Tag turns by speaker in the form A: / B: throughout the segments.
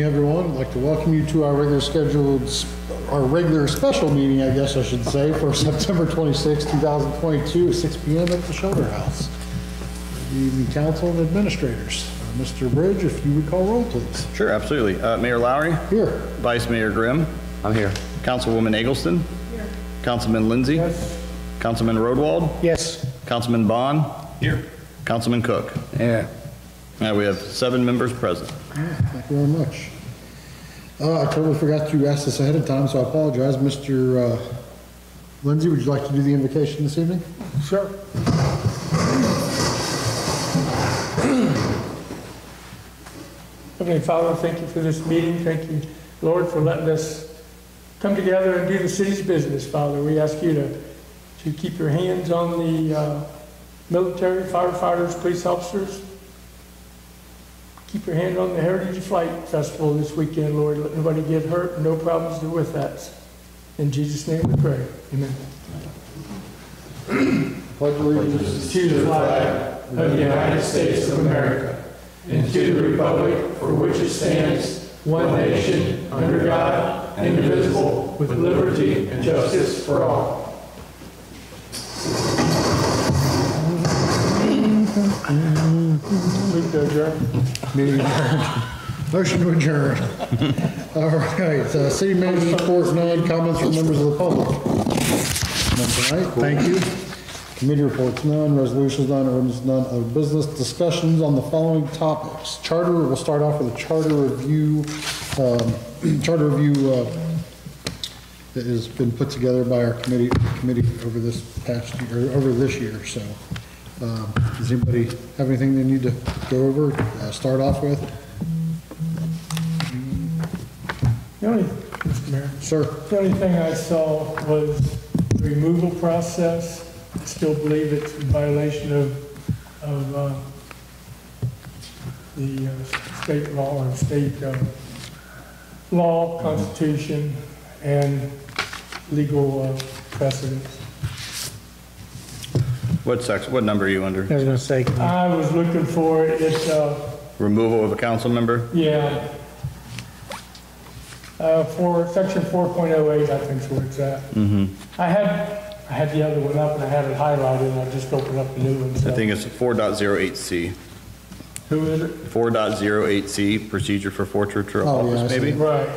A: evening, everyone. I'd like to welcome you to our regular scheduled, our regular special meeting, I guess I should say, for September 26, 2022, at 6 PM at the Shelter House. Good evening, council and administrators. Uh, Mr. Bridge, if you would call roll, please.
B: Sure, absolutely. Uh, Mayor Lowry,
A: Here.
B: Vice Mayor Grimm,
C: I'm here.
B: Councilwoman Eggleston. Here. Councilman Lindsay. Councilman Roadwald,
A: Yes.
B: Councilman Bond. Here. Councilman Cook.
C: Yeah.
B: Now we have seven members present.
A: Thank you very much. Uh, I totally forgot to ask this ahead of time, so I apologize. Mr. uh, Lindsay, would you like to do the invocation this evening?
D: Sure. Heavenly Father, thank you for this meeting. Thank you, Lord, for letting us come together and do the city's business, Father. We ask you to, to keep your hands on the uh, military, firefighters, police officers. Keep your hand on the Heritage Flight Festival this weekend, Lord. Let nobody get hurt, no problems with that. In Jesus' name we pray. Amen.
A: Pledge allegiance
D: to the flag of the United States of America and to the republic for which it stands, one nation, under God, indivisible, with liberty and justice for all. Move to adjourn.
A: Motion to adjourn. All right, uh, city manager report none, comments from members of the public. Thank you. Committee reports none, resolutions none, ordinance none, of business discussions on the following topics. Charter, we'll start off with a charter review, um, charter review, uh, that has been put together by our committee, committee over this past year, over this year, so. Um, Does anybody have anything they need to go over, uh, start off with?
D: The only, Mr. Mayor,
A: Sir?
D: the only thing I saw was the removal process. I still believe it's in violation of, of, uh, the uh, state law or state, uh, law, constitution, and legal uh, precedents.
B: What section, what number are you under?
E: I was gonna say,
D: I was looking for it, it's, uh,
B: Removal of a council member?
D: yeah. Uh, for section four point oh eight, I think is where it's at.
B: Mm-hmm.
D: I had, I had the other one up and I had it highlighted and I just opened up the new one, so.
B: I think it's 4.08C.
D: Who is it?
B: 4.08C, procedure for forfeiture of
A: Oh, yeah, I
B: office,
A: see.
B: maybe?
D: Right.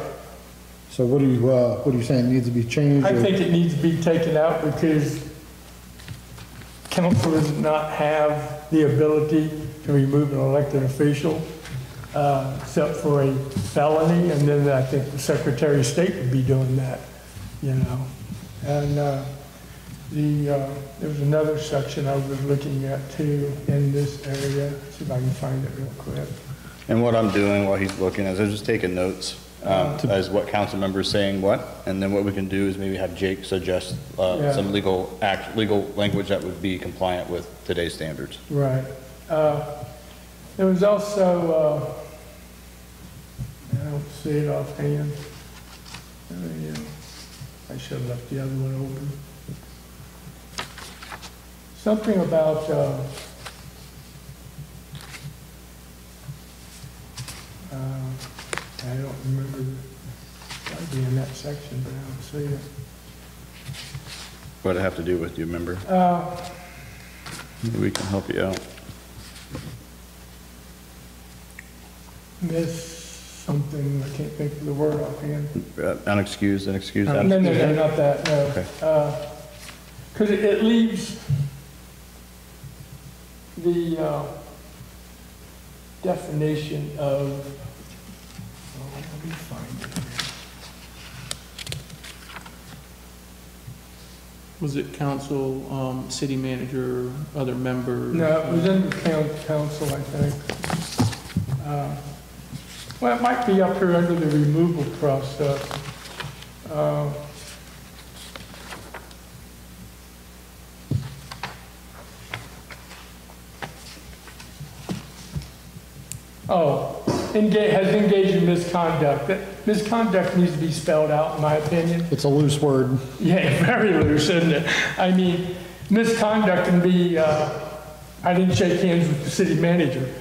A: So what do you, uh, what are you saying, needs to be changed?
D: I
A: or-
D: think it needs to be taken out because council does not have the ability to remove an elected official, uh, except for a felony, and then I think the Secretary of State would be doing that, you know? And, uh, the, uh, there was another section I was looking at too in this area, see if I can find it real quick.
B: And what I'm doing while he's looking is I'm just taking notes, um, as what council members saying what, and then what we can do is maybe have Jake suggest, uh,
D: Yeah.
B: some legal act, legal language that would be compliant with today's standards.
D: Right. Uh, There was also, uh, I don't see it offhand. Yeah. I should have left the other one open. Something about, uh, uh, I don't remember, it might be in that section, but I don't see it.
B: What it have to do with, do you remember?
D: Uh,
B: Maybe we can help you out.
D: Miss something, I can't think of the word offhand.
B: Uh, Unexcused, unexcused
D: No, no,
B: absence.
D: no, not that, No.
B: Okay.
D: no. Because it it leaves the uh, definition of, oh, let me find it here.
E: Was it council, um, city manager, other members?
D: No, it was in the coun- council, I think. Uh, Well, it might be up here under the removal process. Uh, Oh, engage, has engaged in misconduct. Misconduct needs to be spelled out, in my opinion.
A: It's a loose word.
D: Yeah, very loose, isn't it? I mean, misconduct can be, uh, I didn't shake hands with the city manager.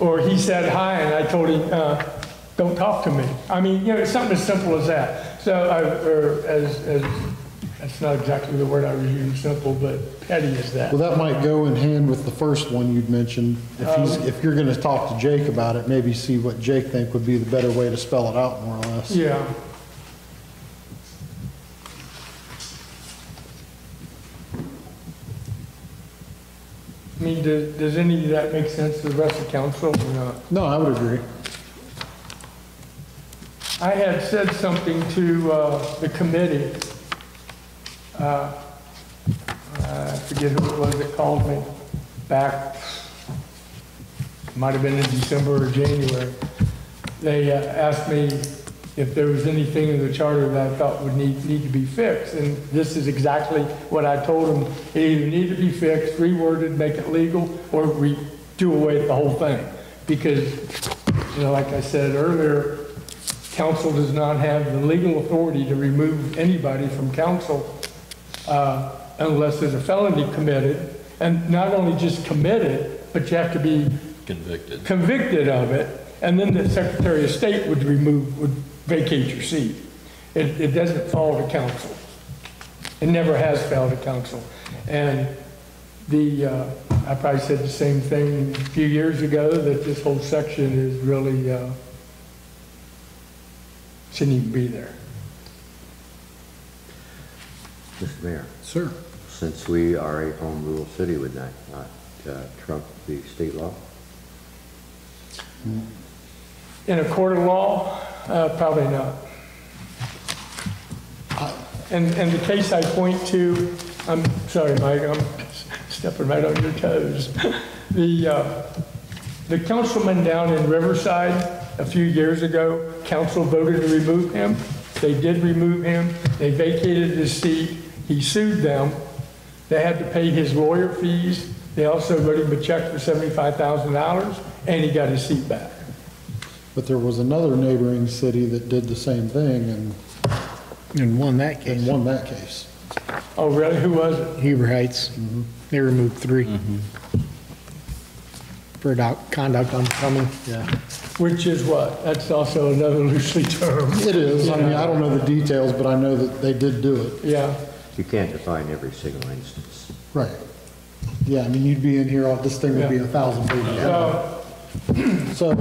D: Or he said hi and I told him, uh, don't talk to me. I mean, you know, it's something as simple as that. So, I- or as, as, that's not exactly the word I was using, simple, but petty is that.
A: Well, that might go in hand with the first one you'd mentioned. If he's, if you're gonna talk to Jake about it, maybe see what Jake think would be the better way to spell it out, more or less.
D: Yeah. I mean, does, does any of that make sense to the rest of council or not?
A: No, I would agree.
D: I had said something to uh, the committee. Uh, I forget who it was that called me back, might have been in December or January. They uh, asked me if there was anything in the charter that I thought would need, need to be fixed. And this is exactly what I told them. It either need to be fixed, reworded, make it legal, or we do away with the whole thing. Because, you know, like I said earlier, council does not have the legal authority to remove anybody from council uh, unless there's a felony committed, and not only just committed, but you have to be
C: Convicted.
D: convicted of it, and then the Secretary of State would remove, would vacate your seat. It, it doesn't fall to council. It never has fell to council. And the, uh, I probably said the same thing a few years ago, that this whole section is really, uh, shouldn't even be there.
F: Mr. Mayor,
A: Sir.
F: since we are a home rule city, would that not uh, trump the state law?
D: In a court of law, uh, probably not. And, and the case I point to, I'm sorry, Mike, I'm stepping right on your toes. The, uh, the councilman down in Riverside a few years ago, council voted to remove him. They did remove him. They vacated his seat. He sued them. They had to pay his lawyer fees. They also wrote him a check for $75,000 and he got his seat back.
A: But there was another neighboring city that did the same thing and,
G: And won that
A: and
G: case.
A: won that case.
D: Oh, really? Who was it?
G: Huber Heights. Mm-hmm. They removed three. Mm-hmm. For doc- conduct unbecoming. Yeah.
D: Which is what? That's also another loosely term.
A: It is, I mean, I don't know the details, but I know that they did do it.
D: Yeah,
F: You can't define every single instance.
A: Right. Yeah, I mean, you'd be in here, all this thing would be a thousand pages
D: so
A: So,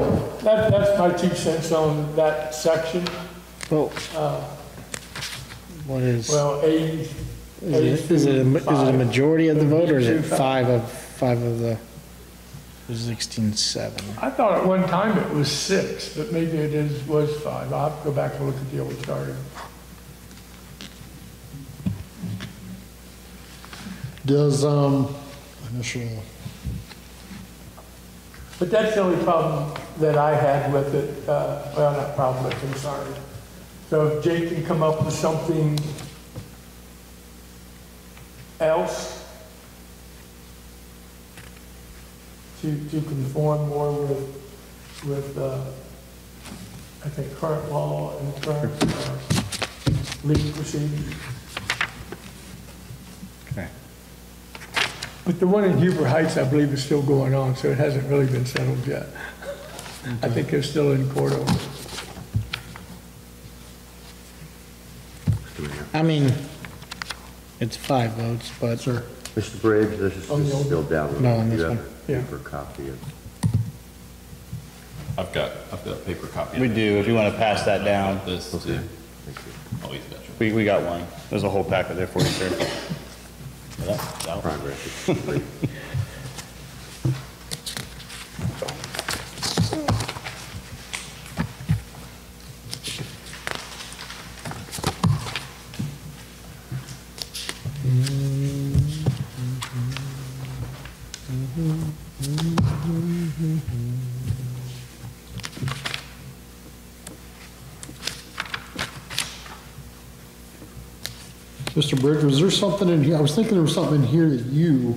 D: that, that's my two cents on that section.
G: Well, uh, what is,
D: Well, eighty,
G: is it, is it, a- is it a majority of the vote or is it five of, five of the sixteen seven?
D: I thought at one time it was six, but maybe it is, was five. I'll have to go back and look at the old charter.
A: Does, um, initial,
D: But that's the only problem that I had with it, uh, well, not problem, but concern. So if Jake can come up with something else to, to conform more with, with, uh, I think, current law and current uh, legal procedures. But the one in Huber Heights, I believe, is still going on, so it hasn't really been settled yet. I think they're still in court over it.
G: I mean, it's five votes, but. Sir.
F: Mr. Bridge, this is
D: On the
F: this is
D: old-
F: still down.
G: No, on this
F: You have
G: one.
F: a
D: Yeah.
F: paper copy of,
C: I've got, I've got a paper copy. of
B: We
C: it.
B: do, if you want to pass that down.
C: This
F: okay,
C: too.
F: thank you.
C: Oh, he's got you.
B: We, we got one. There's a whole packet there for you, sir. One.
F: Progress. Is great.
A: Mr. Bridge, was there something in here, I was thinking there was something in here that you,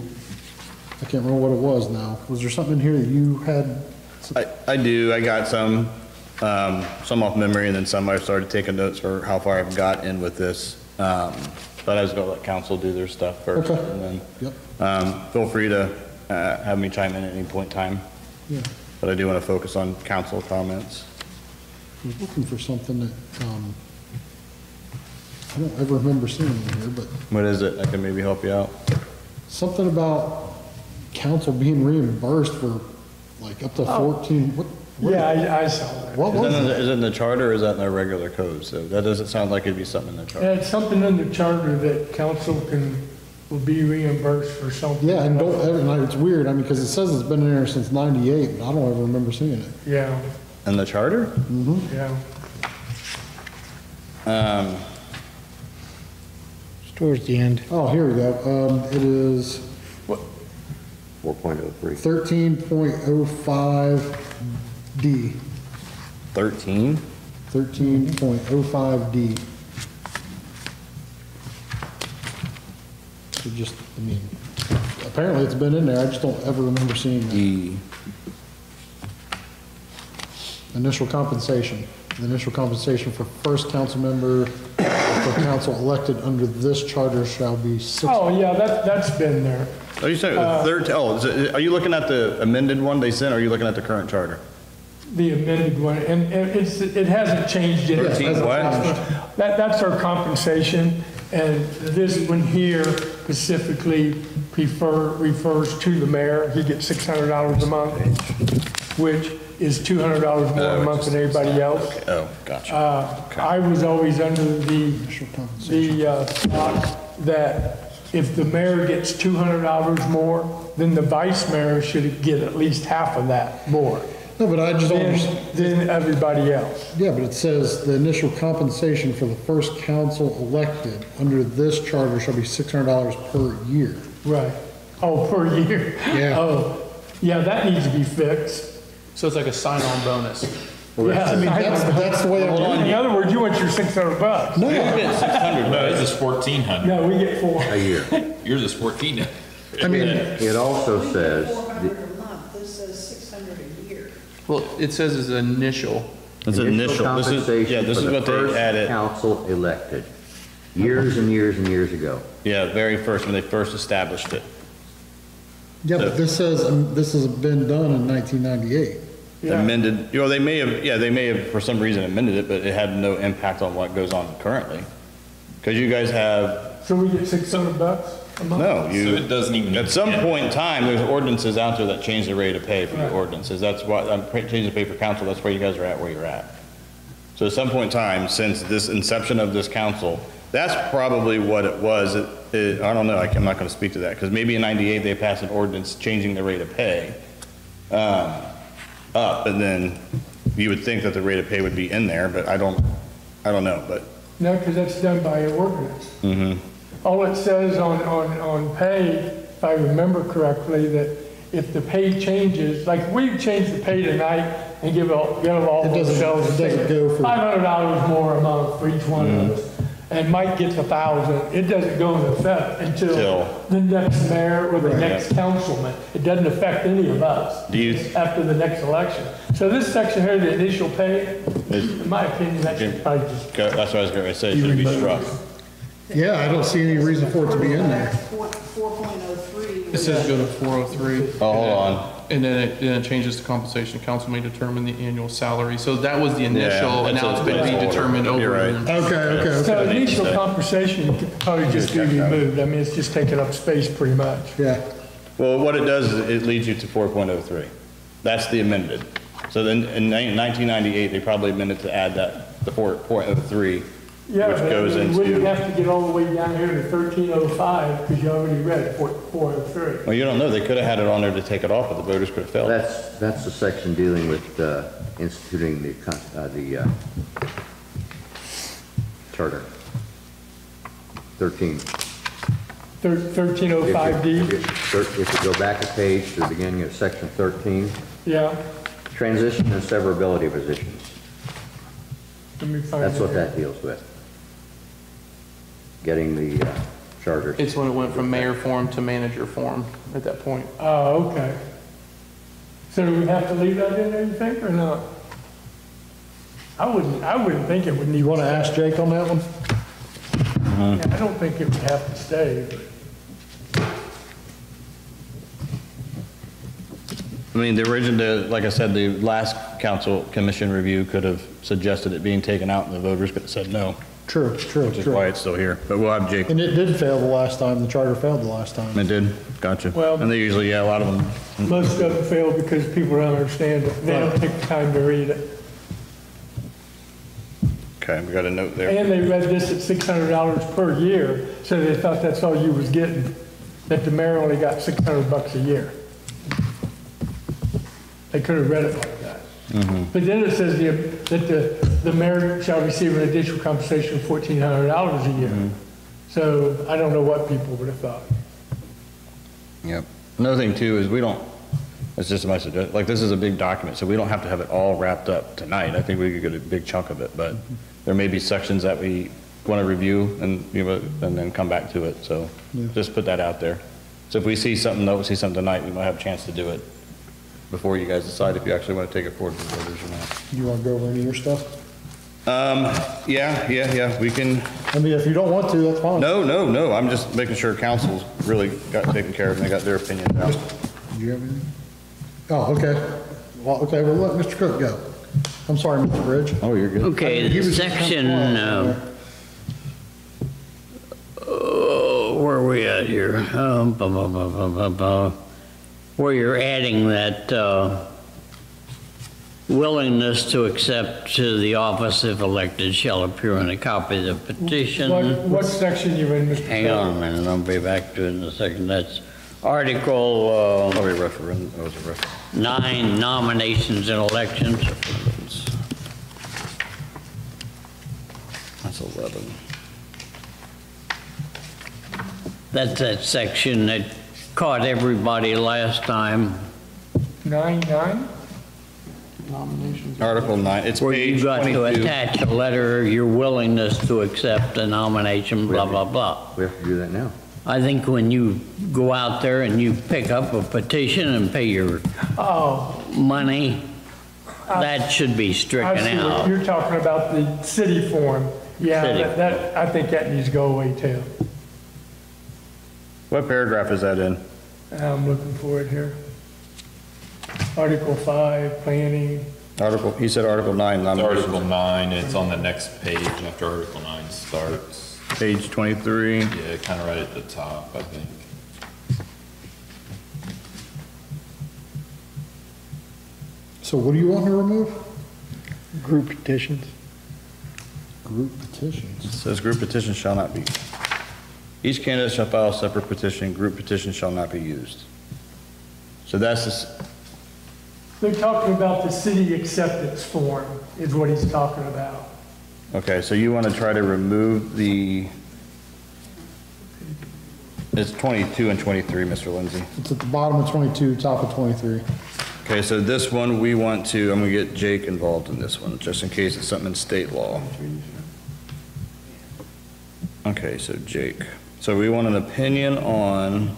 A: I can't remember what it was now. Was there something in here that you had?
B: I, I do, I got some, um, some off memory, and then some I started taking notes for how far I've got in with this. Um, but I was gonna let council do their stuff first,
A: Okay.
B: and then,
A: Yep.
B: um, feel free to, uh, have me chime in at any point in time.
A: Yeah.
B: But I do want to focus on council comments.
A: I was looking for something that, um, I don't ever remember seeing it here, but
B: What is it? I can maybe help you out.
A: something about council being reimbursed for like up to fourteen, what? what-
D: Yeah, I, I saw that.
A: What
B: Is
A: was
B: that in
A: it?
B: the- is it in the charter or is that in their regular code? So that doesn't sound like it'd be something in the charter.
D: Yeah, it's something in the charter that council can, will be reimbursed for something.
A: Yeah, and don't, and it's weird, I mean, because it says it's been in there since ninety-eight, but I don't ever remember seeing it.
D: Yeah,
B: In the charter?
D: yeah.
B: Um,
G: It's towards the end.
A: Oh, here we go, um, it is
F: Four point oh three.
A: thirteen point oh five D,
B: 13?
A: thirteen point oh five D. It just, I mean, apparently it's been in there, I just don't ever remember seeing it.
B: E.
A: Initial compensation. The initial compensation for first council member, for council elected under this charter shall be six.
D: Oh, yeah, that, that's been there.
B: Are you saying,
D: Uh,
B: third, oh, is it- are you looking at the amended one they sent or are you looking at the current charter?
D: The amended one, and, and it's, it hasn't changed yet.
B: Thirteen what?
D: That, that's our compensation, and this one here specifically prefer, refers to the mayor. He gets six hundred dollars a month, which is two hundred dollars more a month than everybody else.
B: Oh, gotcha.
D: Uh, I was always under the, the uh, thought that if the mayor gets two hundred dollars more, then the vice mayor should get at least half of that more
A: No, but I just don't understand.
D: than, than everybody else.
A: Yeah, but it says the initial compensation for the first council elected under this charter shall be six hundred dollars per year.
D: Right. Oh, per year?
A: Yeah.
D: Oh, yeah, that needs to be fixed.
E: So it's like a sign-on bonus.
D: Yeah,
A: I mean, that's, that's the way I
D: In other words, you want your six hundred bucks.
A: No,
C: No, this is fourteen hundred.
D: No, we get four.
F: A year.
C: Yours is fourteen.
A: I mean,
F: It also says,
H: Four hundred a month, this says six hundred a year.
E: Well, it says it's initial.
B: It's initial, this is, yeah,
F: compensation
B: this
F: for
B: is
F: the
B: what they
F: first
B: added,
F: council elected, years and years and years ago.
B: yeah, very first, when they first established it.
A: yeah, but this says, um, this has been done in nineteen ninety-eight.
D: Yeah.
B: Amended, you know, they may have, yeah, they may have for some reason amended it, but it had no impact on what goes on currently. Because you guys have,
D: So we get six hundred bucks a month?
B: no,
C: So
B: you.
C: it doesn't even.
B: At some
C: yeah.
B: point in time, there's ordinances out there that change the rate of pay for the
D: Right.
B: ordinances. That's why, I'm changing the pay for council, that's where you guys are at, where you're at. So at some point in time, since this inception of this council, that's probably what it was. It- it- I don't know, I can- I'm not gonna speak to that, because maybe in ninety-eight, they passed an ordinance changing the rate of pay, um, up, and then you would think that the rate of pay would be in there, but I don't, I don't know, but,
D: No, because that's done by ordinance. Mm-hmm. All it says on, on, on pay, if I remember correctly, that if the pay changes, like we've changed the pay tonight and give all, give all
A: It doesn't-
D: themselves
A: it doesn't go for-
D: five hundred dollars more a month for each one of us. And Mike gets a thousand, it doesn't go into effect until
B: Till-
D: the next mayor or the next councilman. It doesn't affect any of us.
B: Do you-
D: After the next election. So this section here, the initial pay, in my opinion, that should probably just
B: that's what I was gonna say, should be struck.
A: Yeah, I don't see any reason for it to be in there.
H: Four, four point oh three.
E: It says go to 403.
B: Oh, hold on.
E: And then it, then it changes to compensation. Council may determine the annual salary. So that was the initial, and
B: that's
E: now it's
B: a
E: been
B: placeholder.
E: redetermined over.
B: You're right.
E: and-
A: Okay, okay,
D: So
A: okay,
D: initial compensation could probably just be removed. I mean, it's just taking up space pretty much.
A: yeah.
B: Well, what it does is it leads you to 4.03. That's the amended. So then in ni- 1998, they probably amended to add that, the 4.03,
D: Yeah,
B: which
D: but
B: goes
D: you wouldn't have to get all the way down here to thirteen oh five, because you already read four, four oh three.
B: well, you don't know, they could have had it on there to take it off, but the voters could have failed.
F: That's, that's the section dealing with uh, instituting the, con- uh, the uh, charter. 13.
D: Thirteen oh five D,
F: If you- if you- if you go back a page to the beginning of section 13,
D: yeah.
F: transition and severability positions.
D: Let me find
F: That's what
D: it.
F: that deals with. Getting the uh, charter.
E: It's when it went from mayor form to manager form at that point.
D: Oh, okay. So do we have to leave that in there, you think, or not? I wouldn't, I wouldn't think it would need.
A: You want to ask Jake on that one?
D: Yeah, I don't think it would have to stay, but.
B: I mean, the original, like I said, the last council commission review could have suggested it being taken out and the voters could have said no,
A: True, true,
B: which is why it's still here. But we'll have Jake.
A: And it did fail the last time, the charter failed the last time.
B: It did, gotcha.
D: Well-
B: And they usually, yeah, a lot of them,
D: Most of them fail because people don't understand it. They don't take the time to read it.
B: okay, we got a note there.
D: And they read this at six hundred dollars per year, so they thought that's all you was getting, that the mayor only got six hundred bucks a year. They could have read it like that. Mm-hmm. But then it says the- that the, the mayor shall receive an additional compensation of fourteen hundred dollars a year. Mm-hmm. So I don't know what people would have thought.
B: Yep. Another thing too is we don't, it's just my suggestion, like this is a big document, so we don't have to have it all wrapped up tonight. I think we could get a big chunk of it, but mm-hmm. there may be sections that we want to review and, you know, and then come back to it, so just put that out there. So if we see something, though, we see something tonight, we might have a chance to do it before you guys decide if you actually want to take it forward to the voters or not.
A: You want to go over any of your stuff?
B: Um, yeah, yeah, yeah, we can,
A: I mean, if you don't want to, that's fine.
B: no, no, no, I'm just making sure council's really got taken care of and they got their opinion out.
A: Do you have anything? Oh, okay. Well, okay, well, let Mr. Cook go. I'm sorry, Mr. Bridge.
B: Oh, you're good.
I: Okay,
A: He
I: the
A: was just kinda
I: section,
A: quiet
I: uh,
A: there.
I: oh, where are we at here? Um, blah, blah, blah, blah, blah, blah. Where you're adding that uh, willingness to accept to the office if elected shall appear in a copy of the petition.
D: What, what section you in, Mr.
I: Hang on a minute, I'll be back to it in a second. That's Article
B: uh, referendum. Was a referendum.
I: 9, nominations and elections.
B: That's 11.
I: That's that section that caught everybody last time.
D: 9 9?
B: Article 9, it's
I: Where
B: page
I: you got to attach a letter, your willingness to accept the nomination, blah, blah, blah.
F: We have to do that now.
I: I think when you go out there and you pick up a petition and pay your
D: Oh,
I: money, that should be stricken out.
D: you're talking about, the city form. Yeah, that- that, I think that needs to go away too.
B: What paragraph is that in?
D: I'm looking for it here. Article 5, planning.
B: Article, he said Article 9,
C: It's
B: nominations.
C: Article nine, it's on the next page after Article nine starts.
B: Page 23.
C: Yeah, kind of right at the top, I think.
A: So what do you want to remove?
G: Group petitions.
A: Group petitions.
B: says group petition shall not be. Each candidate shall file a separate petition, group petition shall not be used. So that's this,
D: They're talking about the city acceptance form is what he's talking about.
B: okay, so you want to try to remove the, it's 22 and 23, Mr. Lindsay.
A: It's at the bottom of 22, top of 23.
B: Okay, so this one, we want to, I'm gonna get Jake involved in this one, just in case it's something in state law. Okay, so Jake, so we want an opinion on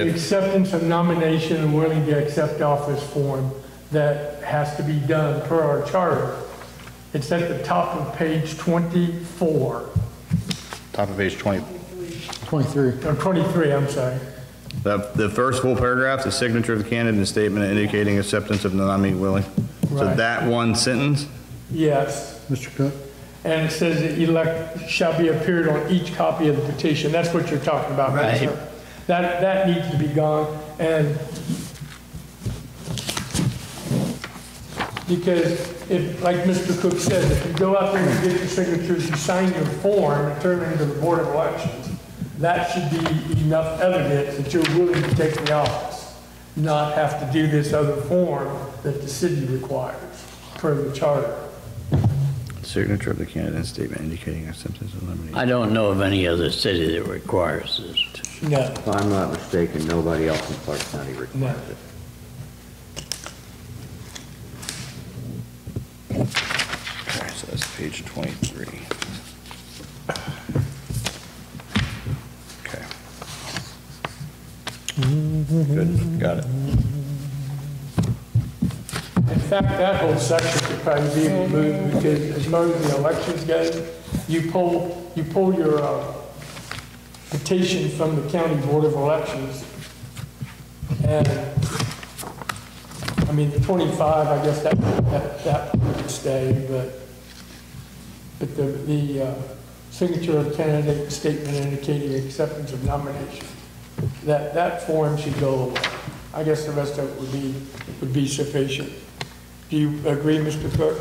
D: The
B: if,
D: acceptance of nomination and willing to accept office form that has to be done per our charter. It's at the top of page 24,
B: top of page 20,
A: 23.
D: or 23, I'm sorry.
B: the, the first full paragraph, the signature of the candidate and statement indicating acceptance of the nominee willing. So
D: Right.
B: that one sentence,
D: Yes.
A: Mr. Cook?
D: And it says that elect shall be appeared on each copy of the petition. That's what you're talking about, right,
I: Right.
D: sir? That, that needs to be gone, and because if, like Mr. Cook said, if you go out there and get your signatures, you sign your form and turn it into the Board of Elections, that should be enough evidence that you're willing to take the office, not have to do this other form that the city requires per the charter.
B: signature of the candidate and statement indicating acceptance of the nominee.
I: I don't know of any other city that requires this.
D: No.
F: If I'm not mistaken, nobody else in Clark County requires it.
B: Okay, so that's page 23. Okay. Good, got it.
D: In fact, that whole section could probably be removed because as far as the elections go, you pull, you pull your uh, petition from the county board of elections and I mean, the 25, I guess that, that, that would stay, but, but the, the uh, signature of candidate statement indicating acceptance of nomination, that, that form should go away. I guess the rest of it would be, would be sufficient. Do you agree, Mr. Clerk?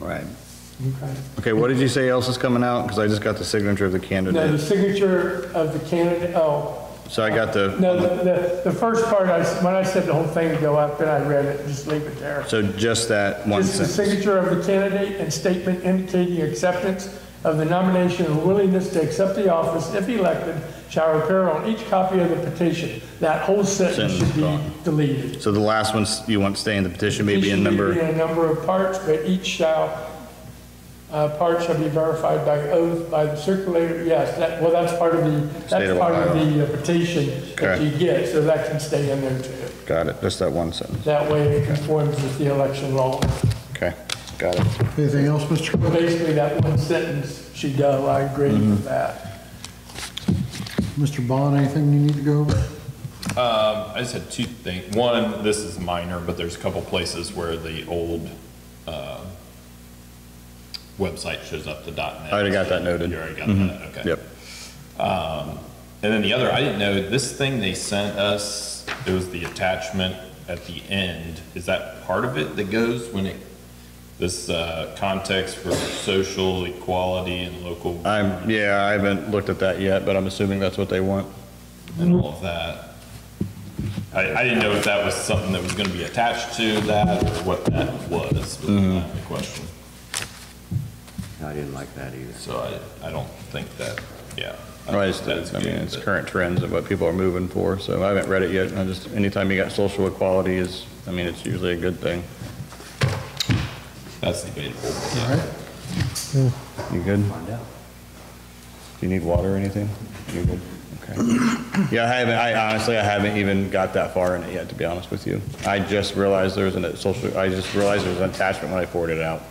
B: Right.
D: Okay.
B: Okay, what did you say else is coming out? Because I just got the signature of the candidate.
D: No, the
B: candidate.
D: signature of the candidate, oh,
B: So I got the,
D: no, the, the, the first part, I, s- when I said the whole thing would go up, then I read it, just leave it there.
B: so just that one
D: Just the
B: sentence.
D: signature of the candidate and statement indicating acceptance of the nomination and willingness to accept the office if elected shall appear on each copy of the petition. That whole sentence
B: Sentence
D: should be
B: gone.
D: deleted.
B: So the last one you want to stay in the petition, maybe in
D: Petition may
B: number,
D: be in a number of parts, but each shall, uh, part shall be verified by oath by the circulator. Yes, that, well, that's part of the,
B: State
D: that's
B: of
D: part of the uh, petition that
B: Okay.
D: you get, so that can stay in there too.
B: got it, just that one sentence.
D: That way it conforms with the election law.
B: Okay, got it.
A: Anything else, Mr.
D: But
A: Clerk?
D: basically, that one sentence should go, I agree
B: Mm-hmm.
D: with that.
A: Mr. Bond, anything you need to go over?
C: Um, I just had two things. One, this is minor, but there's a couple places where the old, uh, website shows up, the dot net.
B: I already got that noted.
C: You already got that, okay.
B: Yep.
C: Um, and then the other, I didn't know, this thing they sent us, it was the attachment at the end. Is that part of it that goes when it, this, uh, context for social equality and local
B: I'm, yeah, I haven't looked at that yet, but I'm assuming that's what they want.
C: and all of that? I, I didn't know if that was something that was gonna be attached to that or what that was, was my question.
F: I didn't like that either.
C: So I, I don't think that, yeah.
B: I just,
C: That's
B: I mean,
C: good,
B: it's
C: but-
B: current trends of what people are moving for, so I haven't read it yet. I just, anytime you got social equality is, I mean, it's usually a good thing.
C: That's debatable.
A: All right.
B: You good? Do you need water or anything? You good? Okay. Yeah, I haven't, I honestly, I haven't even got that far in it yet, to be honest with you. I just realized there was a social, I just realized there was an attachment when I forwarded it out.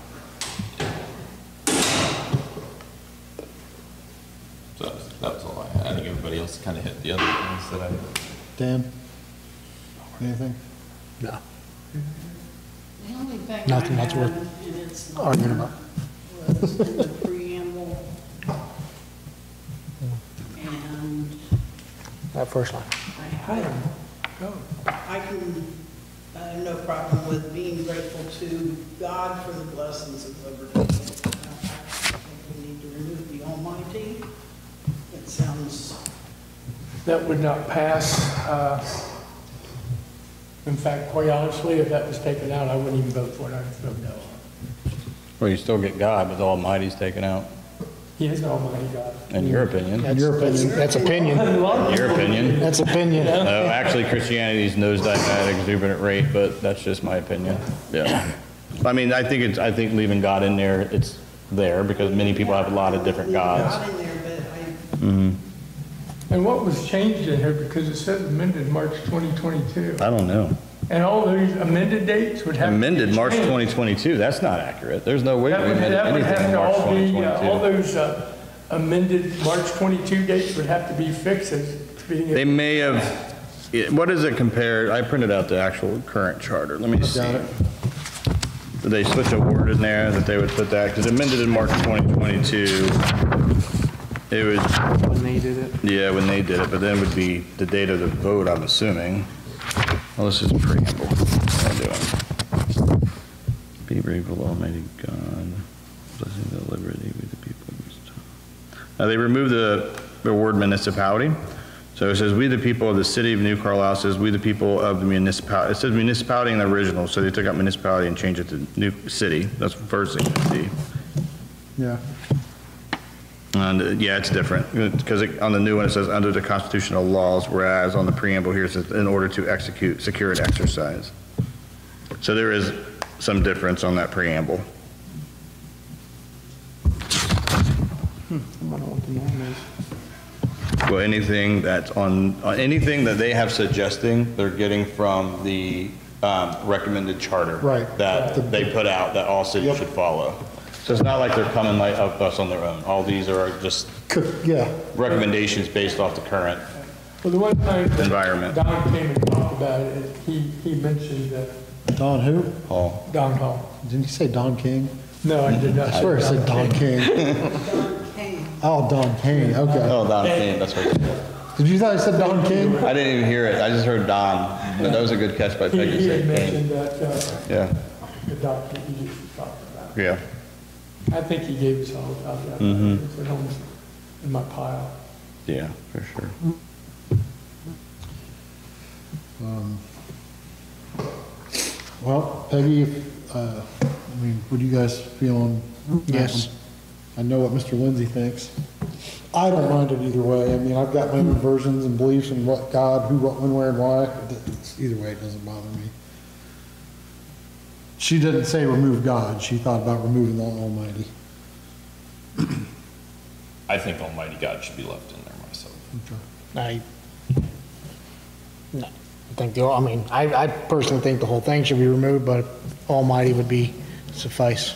C: So that was- that was all I had. I think everybody else kind of hit the other things that I.
A: Dan? Anything?
G: No.
H: The only thing I
G: Nothing that's worth
H: and it's
G: arguing about.
H: was in the preamble. And
G: That first line.
H: I have, I can, I have no problem with being grateful to God for the blessings of liberty. I think we need to remove the almighty. It sounds,
D: That would not pass. uh, In fact, quite honestly, if that was taken out, I wouldn't even vote for it, I'd vote no.
B: Well, you still get God, but the Almighty's taken out,
D: He is an almighty God.
B: in your opinion.
G: That's, that's, that's opinion.
B: Your opinion.
G: That's opinion.
B: No, actually Christianity's nosedive at an exuberant rate, but that's just my opinion. Yeah. I mean, I think it's, I think leaving God in there, it's there because many people have a lot of different gods.
H: God in there, but I,
D: And what was changed in here, because it says amended March 2022,
B: I don't know.
D: and all those amended dates would have.
B: Amended March 2022, that's not accurate. There's no way we
D: That would,
B: amended
D: that would
B: anything
D: have
B: in
D: to
B: March
D: all be, uh, all
B: 2022.
D: those uh, amended March 22 dates would have to be fixed as being.
B: They may have, it- what is it compared, I printed out the actual current charter, let me see. Did they switch a word in there that they would put that, because amended in March 2022, it was,
G: When they did it.
B: yeah, when they did it, but then would be the date of the vote, I'm assuming. Well, this is preamble, what am I doing? Be brave, Almighty God, blessing the liberty with the people. of this time. Now, they removed the, the word municipality. So it says, "We the people of the city of New Carlisle," It says, "We the people of the municipality." It says municipality in the original, so they took out municipality and changed it to new city. That's the first thing you see.
A: Yeah.
B: And, uh, yeah, it's different, because on the new one, it says, "Under the constitutional laws," whereas on the preamble here, it says, "In order to execute, secure, and exercise." So there is some difference on that preamble.
G: I wonder what the norm is.
B: Well, anything that's on, uh, anything that they have suggesting, they're getting from the um, recommended charter.
A: Right.
B: That they put out, that all cities
A: Yep.
B: should follow. So it's not like they're coming like up us on their own. All these are just
A: yeah.
B: recommendations based off the current
D: Well, the one time
B: Environment.
D: Don came and talked about it, he, he mentioned that.
A: Don who?
B: Hall.
D: Don Hall.
A: Didn't you say Don King?
D: No, I did not.
A: I swear I said Don King.
H: Kane.
A: Oh, Don King, okay.
B: Oh, Don King, that's right.
A: Did you thought I said Don King?
B: I didn't even hear it. I just heard Don. That was a good catch by
D: He,
B: Peggy.
D: he had mentioned
B: Kane.
D: that, uh,
B: Yeah,
D: the document you just talked about.
B: yeah.
D: I think he gave us all a copy of
B: Mhm.
D: It's at home in my pile.
B: Yeah, for sure.
A: Um, Well, Peggy, if, uh, I mean, what do you guys feel on? that
G: Yes.
A: one? I know what Mr. Lindsay thinks. I don't mind it either way. I mean, I've got my own versions and beliefs and what God, who, what, when, where, and why. It's- Either way, it doesn't bother me. She didn't say remove God. She thought about removing the Almighty.
C: I think Almighty God should be left in there myself.
G: I, no, I think, the I mean, I, I personally think the whole thing should be removed, but Almighty would be suffice.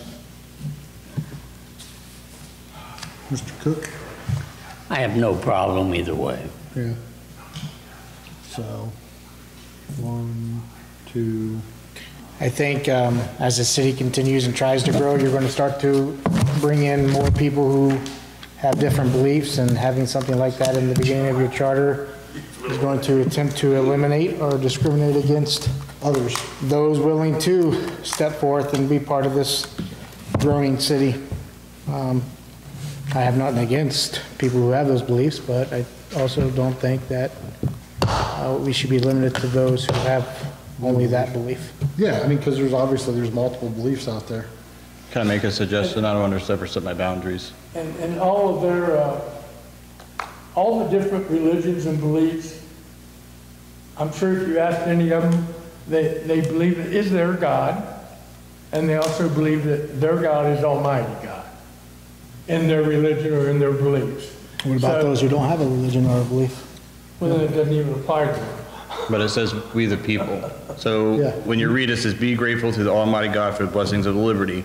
A: Mr. Cook?
I: I have no problem either way.
A: Yeah. So, one, two,
G: I think um, as the city continues and tries to grow, you're going to start to bring in more people who have different beliefs, and having something like that in the beginning of your charter is going to attempt to eliminate or discriminate against
A: others.
G: those willing to step forth and be part of this growing city. Um, I have nothing against people who have those beliefs, but I also don't think that uh, we should be limited to those who have only that belief.
A: Yeah, I mean, because there's obviously, there's multiple beliefs out there.
B: Can I make a suggestion? I don't want to overstep my boundaries.
D: And, and all of their, uh, all the different religions and beliefs, I'm sure if you asked any of them, they, they believe it is their God, and they also believe that their God is Almighty God, in their religion or in their beliefs.
G: What about
D: So-
G: those who don't have a religion or a belief?
D: Well, then it doesn't even apply to them.
B: But it says, "We the people." So
A: Yeah.
B: when you read it, it says, "Be grateful to the Almighty God for the blessings of liberty."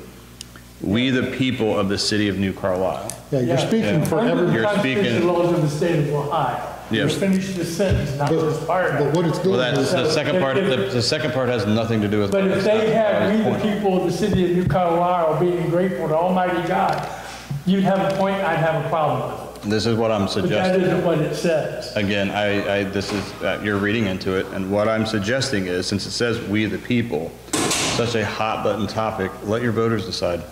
B: We the people of the city of New Carlisle.
A: Yeah, you're
D: Yeah.
A: speaking for
D: Under
A: every,
B: You're
D: constitutional
B: speaking-
D: laws of the state of Ohio.
B: Yeah.
D: You finish the sentence, not
A: but,
D: just part
A: but
D: it.
A: what it's
B: Well,
A: doing
B: that's,
A: is,
B: the second part, the, the second part has nothing to do with.
D: But if they had,
B: that
D: we the
B: the
D: people of the city of New Carlisle being grateful to Almighty God, you'd have a point, I'd have a problem with it.
B: This is what I'm
D: But that
B: suggesting.
D: isn't what it says.
B: Again, I, I, this is, uh, you're reading into it, and what I'm suggesting is, since it says "we the people," such a hot button topic, let your voters decide.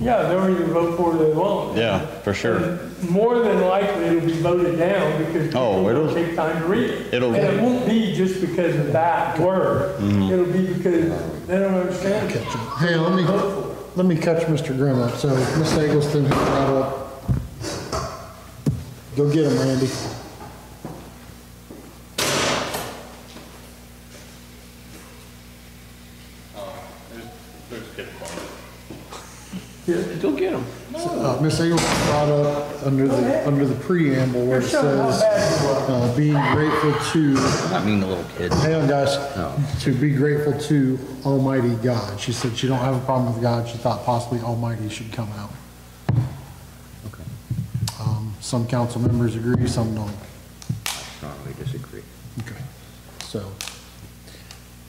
D: Yeah, they'll to vote for it or they won't.
B: Yeah, for sure.
D: And More than likely, it'll be voted down because people
B: Oh, it'll-
D: will take time to read it.
B: it'll- Mm-hmm.
D: And it won't be just because of that word. It'll be because they don't understand it.
A: hey, let me, let me catch Mr. Grimm up. So Ms. Eggleston brought up, go get him, Randy.
E: Yeah, Go get them.
A: Uh, Ms. Eggleston brought up under the, under the preamble where it
D: Show them
A: says,
D: bad you are.
A: uh, being grateful to
B: I mean the little kid.
A: Hang on, guys. To be grateful to Almighty God. She said she don't have a problem with God. She thought possibly Almighty should come out. Um, Some council members agree, some don't.
F: I strongly disagree.
A: Okay. So,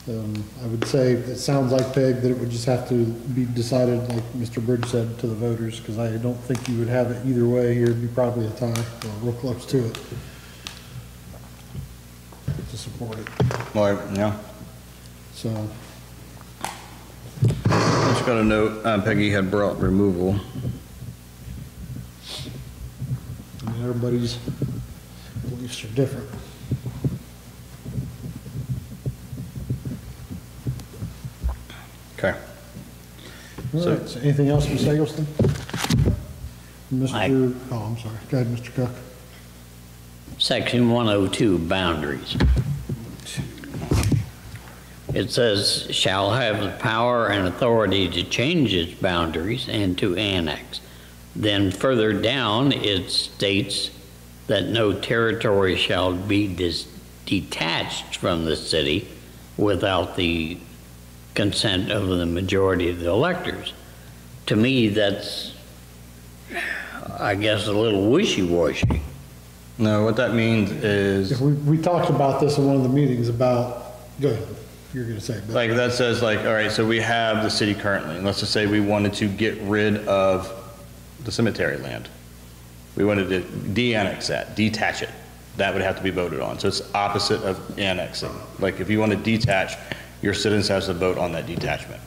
A: um, I would say, it sounds like, Peg, that it would just have to be decided, like Mr. Bridge said, to the voters, because I don't think you would have it either way here. It'd be probably a tie, or real close to it. To support it.
B: Well, yeah.
A: So, I
B: Just got a note, uh, Peggy had brought removal.
A: I mean, everybody's beliefs are different.
B: Okay.
A: All
B: So-
A: right, so anything else, Ms. Eggleston?
I: I-
A: Mr., oh, I'm sorry, go ahead, Mr. Cook.
I: Section 102, boundaries. It says, "Shall have the power and authority to change its boundaries and to annex." Then further down, it states that no territory shall be dis- detached from the city without the consent of the majority of the electors. To me, that's, I guess, a little wishy-washy.
B: No, what that means is,
A: If we, we talked about this in one of the meetings about, go ahead, you're gonna say, but
B: like, that says like, all right, so we have the city currently, and let's just say we wanted to get rid of the cemetery land. We wanted to de-annex that, detach it. That would have to be voted on. So it's opposite of annexing. Like, if you want to detach, your citizens has to vote on that detachment.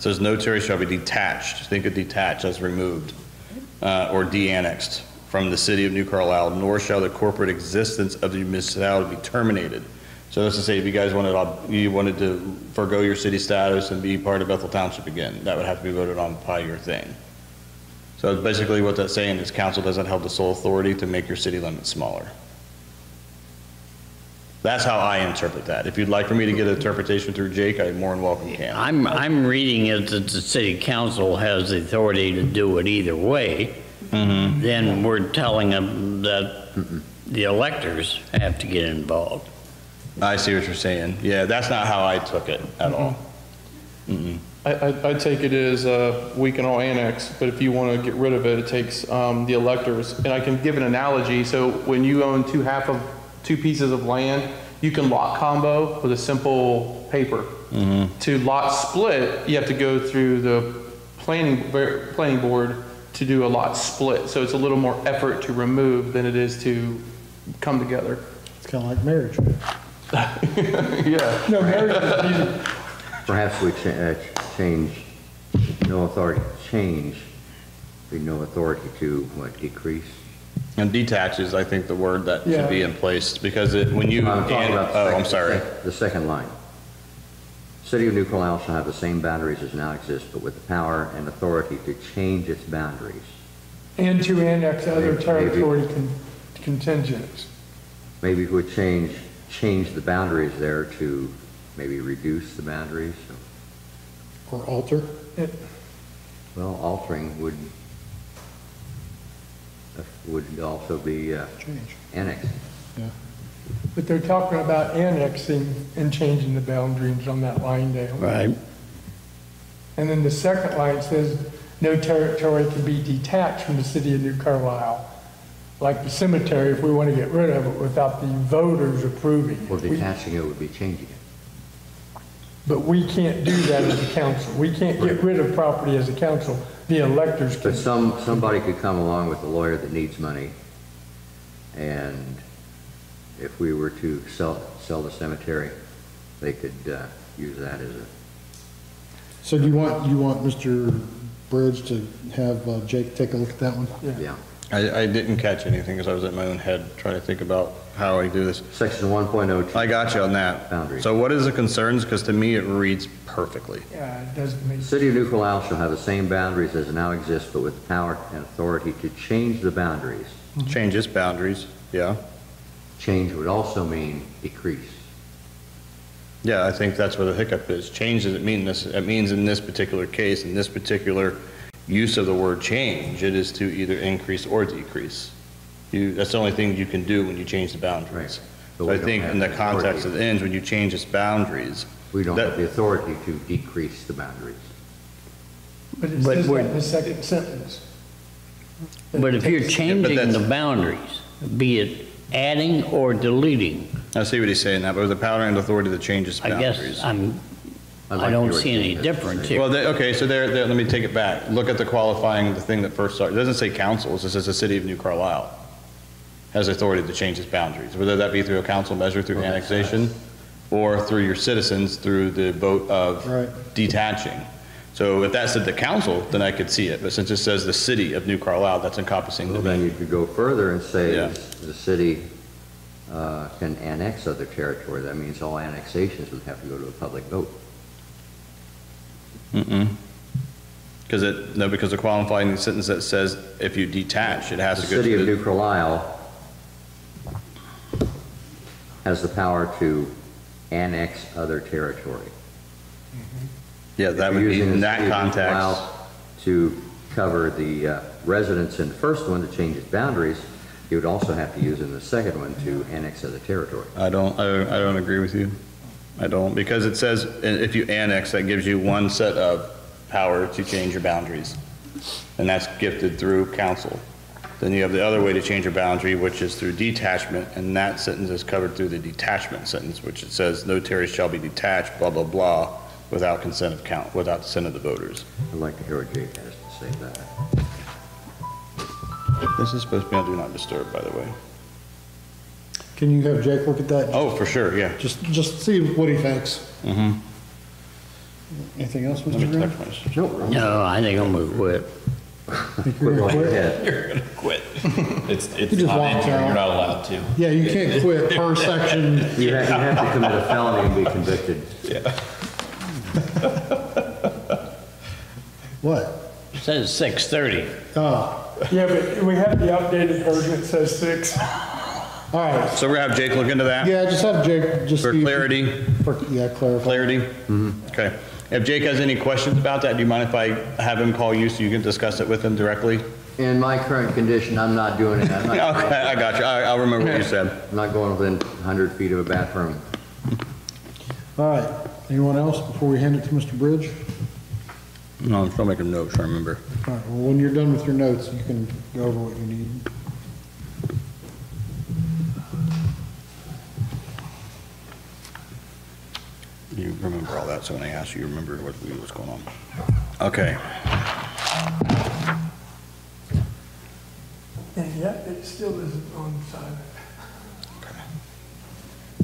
B: Says no territory shall be detached, think of detached as removed, uh, or de-annexed from the city of New Carlisle, nor shall the corporate existence of the municipality be terminated. So let's just say if you guys wanted, uh, you wanted to forego your city status and be part of Bethel Township again, that would have to be voted on by your thing. So basically what that's saying is council doesn't have the sole authority to make your city limits smaller. That's how I interpret that. If you'd like for me to get an interpretation through Jake, I more than welcome can.
I: I'm, I'm reading it that the city council has the authority to do it either way. Then we're telling them that the electors have to get involved.
B: I see what you're saying. Yeah, that's not how I took it at all.
E: I, I, I take it as, uh, we can all annex, but if you want to get rid of it, it takes, um, the electors. And I can give an analogy, so when you own two half of, two pieces of land, you can lot combo with a simple paper. To lot split, you have to go through the planning, ver- planning board to do a lot split. So it's a little more effort to remove than it is to come together.
A: it's kinda like marriage.
E: Yeah.
D: No, marriage is.
F: Perhaps we cha- uh, change, no authority to change, be no authority to, what, decrease?
B: And detach is, I think, the word that
D: Yeah.
B: should be in place, because it, when you,
F: I'm talking about the
B: oh, I'm sorry.
F: The second line. City of New Carlisle shall have the same boundaries as now exist, but with the power and authority to change its boundaries.
D: And to annex other
F: Maybe-
D: territory con- contingents.
F: Maybe we would change, change the boundaries there to maybe reduce the boundaries.
A: Or alter,
D: It-
F: Well, altering would, uh, would also be uh,
A: change,
F: annexed.
A: yeah.
D: But they're talking about annexing and changing the boundaries on that line down.
I: Right.
D: And then the second line says, no territory can be detached from the city of New Carlisle. Like the cemetery, if we want to get rid of it without the voters approving it.
F: Well,
D: We-
F: detaching it would be changing it.
D: But we can't do that as a council. We can't get rid of property as a council. The electors
F: But
D: can.
F: some, somebody could come along with a lawyer that needs money, and if we were to sell, sell the cemetery, they could uh, use that as a,
A: So do you want, you want Mr. Bridge to have uh, Jake take a look at that one?
F: yeah.
B: I, I didn't catch anything, because I was in my own head trying to think about how I do this.
F: Section 1.02.
B: I got you on that.
F: Boundary.
B: So what is the concerns? Because to me, it reads perfectly.
D: Yeah, it doesn't make,
F: City of New Carlisle shall have the same boundaries as now exist, but with the power and authority to change the boundaries.
B: Mm-hmm. Change its boundaries, yeah.
F: Change would also mean decrease.
B: Yeah, I think that's where the hiccup is. Change doesn't mean this, it means in this particular case, in this particular use of the word change, it is to either increase or decrease. You, that's the only thing you can do when you change the boundaries.
F: Right. But
B: So I think in the
F: the
B: context of the ends, when you change its boundaries,
F: We don't
B: That-
F: have the authority to decrease the boundaries.
D: but it
I: But
D: says that in the second sentence.
I: But if you're changing
B: that's-
I: the boundaries, be it adding or deleting,
B: I see what he's saying now, but with the power and authority to change its
I: I guess I'm,
F: I'd like
I: I don't
F: your
I: see any
F: opinion.
I: difference here.
B: Well, they- okay, so there, there, let me take it back. Look at the qualifying, the thing that first started, it doesn't say council, it says the city of New Carlisle has authority to change its boundaries, whether that be through a council measure, through annexation, or through your citizens, through the vote of
A: Right.
B: detaching. So if that said the council, then I could see it, but since it says the city of New Carlisle, that's encompassing
F: Well,
B: the
F: then you could go further and say
B: Yeah.
F: the city uh, can annex other territory. That means all annexations would have to go to a public vote.
B: Mm-mm. Because it, no, because the qualifying sentence that says if you detach, it has
F: The
B: to go
F: city of
B: to the.
F: New Carlisle has the power to annex other territory.
B: Yeah, that
F: If
B: would be
F: using
B: in
F: the
B: that
F: city of New
B: context.
F: Carlisle To cover the uh, residents in the first one to change its boundaries, you would also have to use in the second one to annex other territory.
B: I don't, I don't, I don't agree with you. I don't, because it says if you annex, that gives you one set of power to change your boundaries. and that's gifted through council. Then you have the other way to change your boundary, which is through detachment, and that sentence is covered through the detachment sentence, which it says, "No territory shall be detached, blah, blah, blah, without consent of count, without consent of the voters."
F: I'd like to hear what Jake has to say about that.
B: This is supposed to be on Do Not Disturb, by the way.
A: Can you have Jake look at that?
B: Oh, for sure, yeah.
A: Just, just see what he thinks.
B: Mm-hmm.
A: Anything else,
B: Let
A: Mr.
B: me
A: Green?
B: text my-
F: Nope.
I: No, I think I'm gonna quit.
A: Think you're gonna quit?
C: You're gonna quit. It's, it's
A: just
C: not in here,
A: out.
C: you're not allowed to.
A: Yeah, you can't quit per section.
F: You have, you have to commit a felony and be convicted. Yeah.
A: What?
I: It says 6:30.
A: Oh,
D: Yeah, but we have the updated version, it says six.
A: All right.
B: So we're gonna have Jake look into that?
A: Yeah, just have Jake, just.
B: For
A: see-
B: clarity?
A: For, yeah, clarify.
B: Clarity? Mm-hmm. Okay. If Jake has any questions about that, do you mind if I have him call you so you can discuss it with him directly?
F: In my current condition, I'm not doing it. I'm
B: Okay,
F: not,
B: I got you. I- I'll remember what you said.
F: I'm not going within 100 feet of a bathroom.
A: All right. Anyone else before we hand it to Mr. Bridge?
B: No, I'm still making notes, I remember.
A: All right, well, when you're done with your notes, you can go over what you need.
B: You remember all that, so when I ask you, you remember what, we what's going on. Okay.
D: And yet, it still isn't on silent. Okay.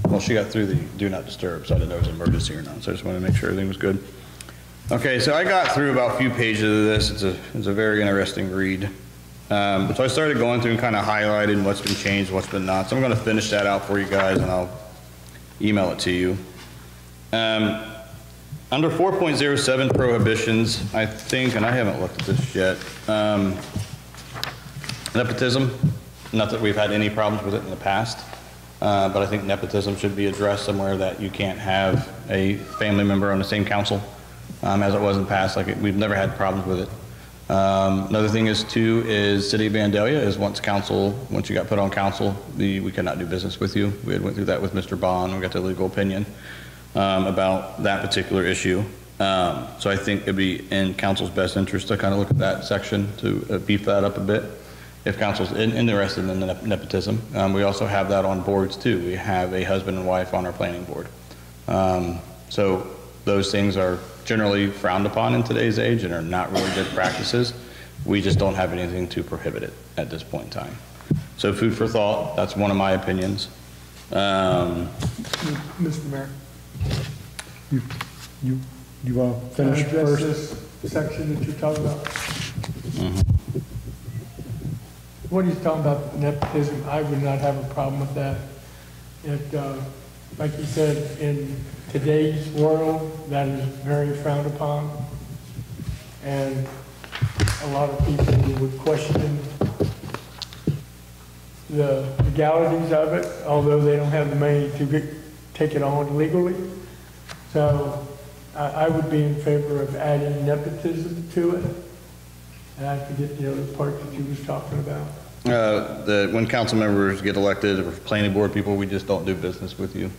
B: Well, she got through the do not disturb, so I didn't know it was an emergency or not, so I just wanted to make sure everything was good. Okay, so I got through about a few pages of this. It's a, it's a very interesting read. Um, so I started going through and kind of highlighting what's been changed, what's been not. So I'm going to finish that out for you guys and I'll email it to you. Um, under 4.07 prohibitions, I think, and I haven't looked at this yet, um, nepotism, not that we've had any problems with it in the past, uh, but I think nepotism should be addressed somewhere that you can't have a family member on the same council, um, as it was in the past, like, it- we've never had problems with it. Um, Another thing is too, is City of Vandalia is once council, once you got put on council, the, we cannot do business with you. We had went through that with Mr. Bond, we got the legal opinion um, about that particular issue. Um, So I think it'd be in council's best interest to kind of look at that section to uh, beef that up a bit, if council's in- interested in the nep- nepotism. Um, We also have that on boards too. We have a husband and wife on our planning board. Um, So those things are generally frowned upon in today's age and are not really good practices. We just don't have anything to prohibit it at this point in time. So food for thought, that's one of my opinions. Um,
D: Mr. Mayor.
A: You, you, you want to
D: Can I
A: finish
D: address
A: first?
D: this section that you're talking about?
A: Mm-hmm.
D: What he's talking about nepotism, I would not have a problem with that. It, uh, like you said, in today's world, that is very frowned upon. And a lot of people would question the legalities of it, although they don't have the money to get, take it on legally. So I, I would be in favor of adding nepotism to it. And I forget the other part that you was talking about.
B: Uh, The, when council members get elected, or planning board people, we just don't do business with you.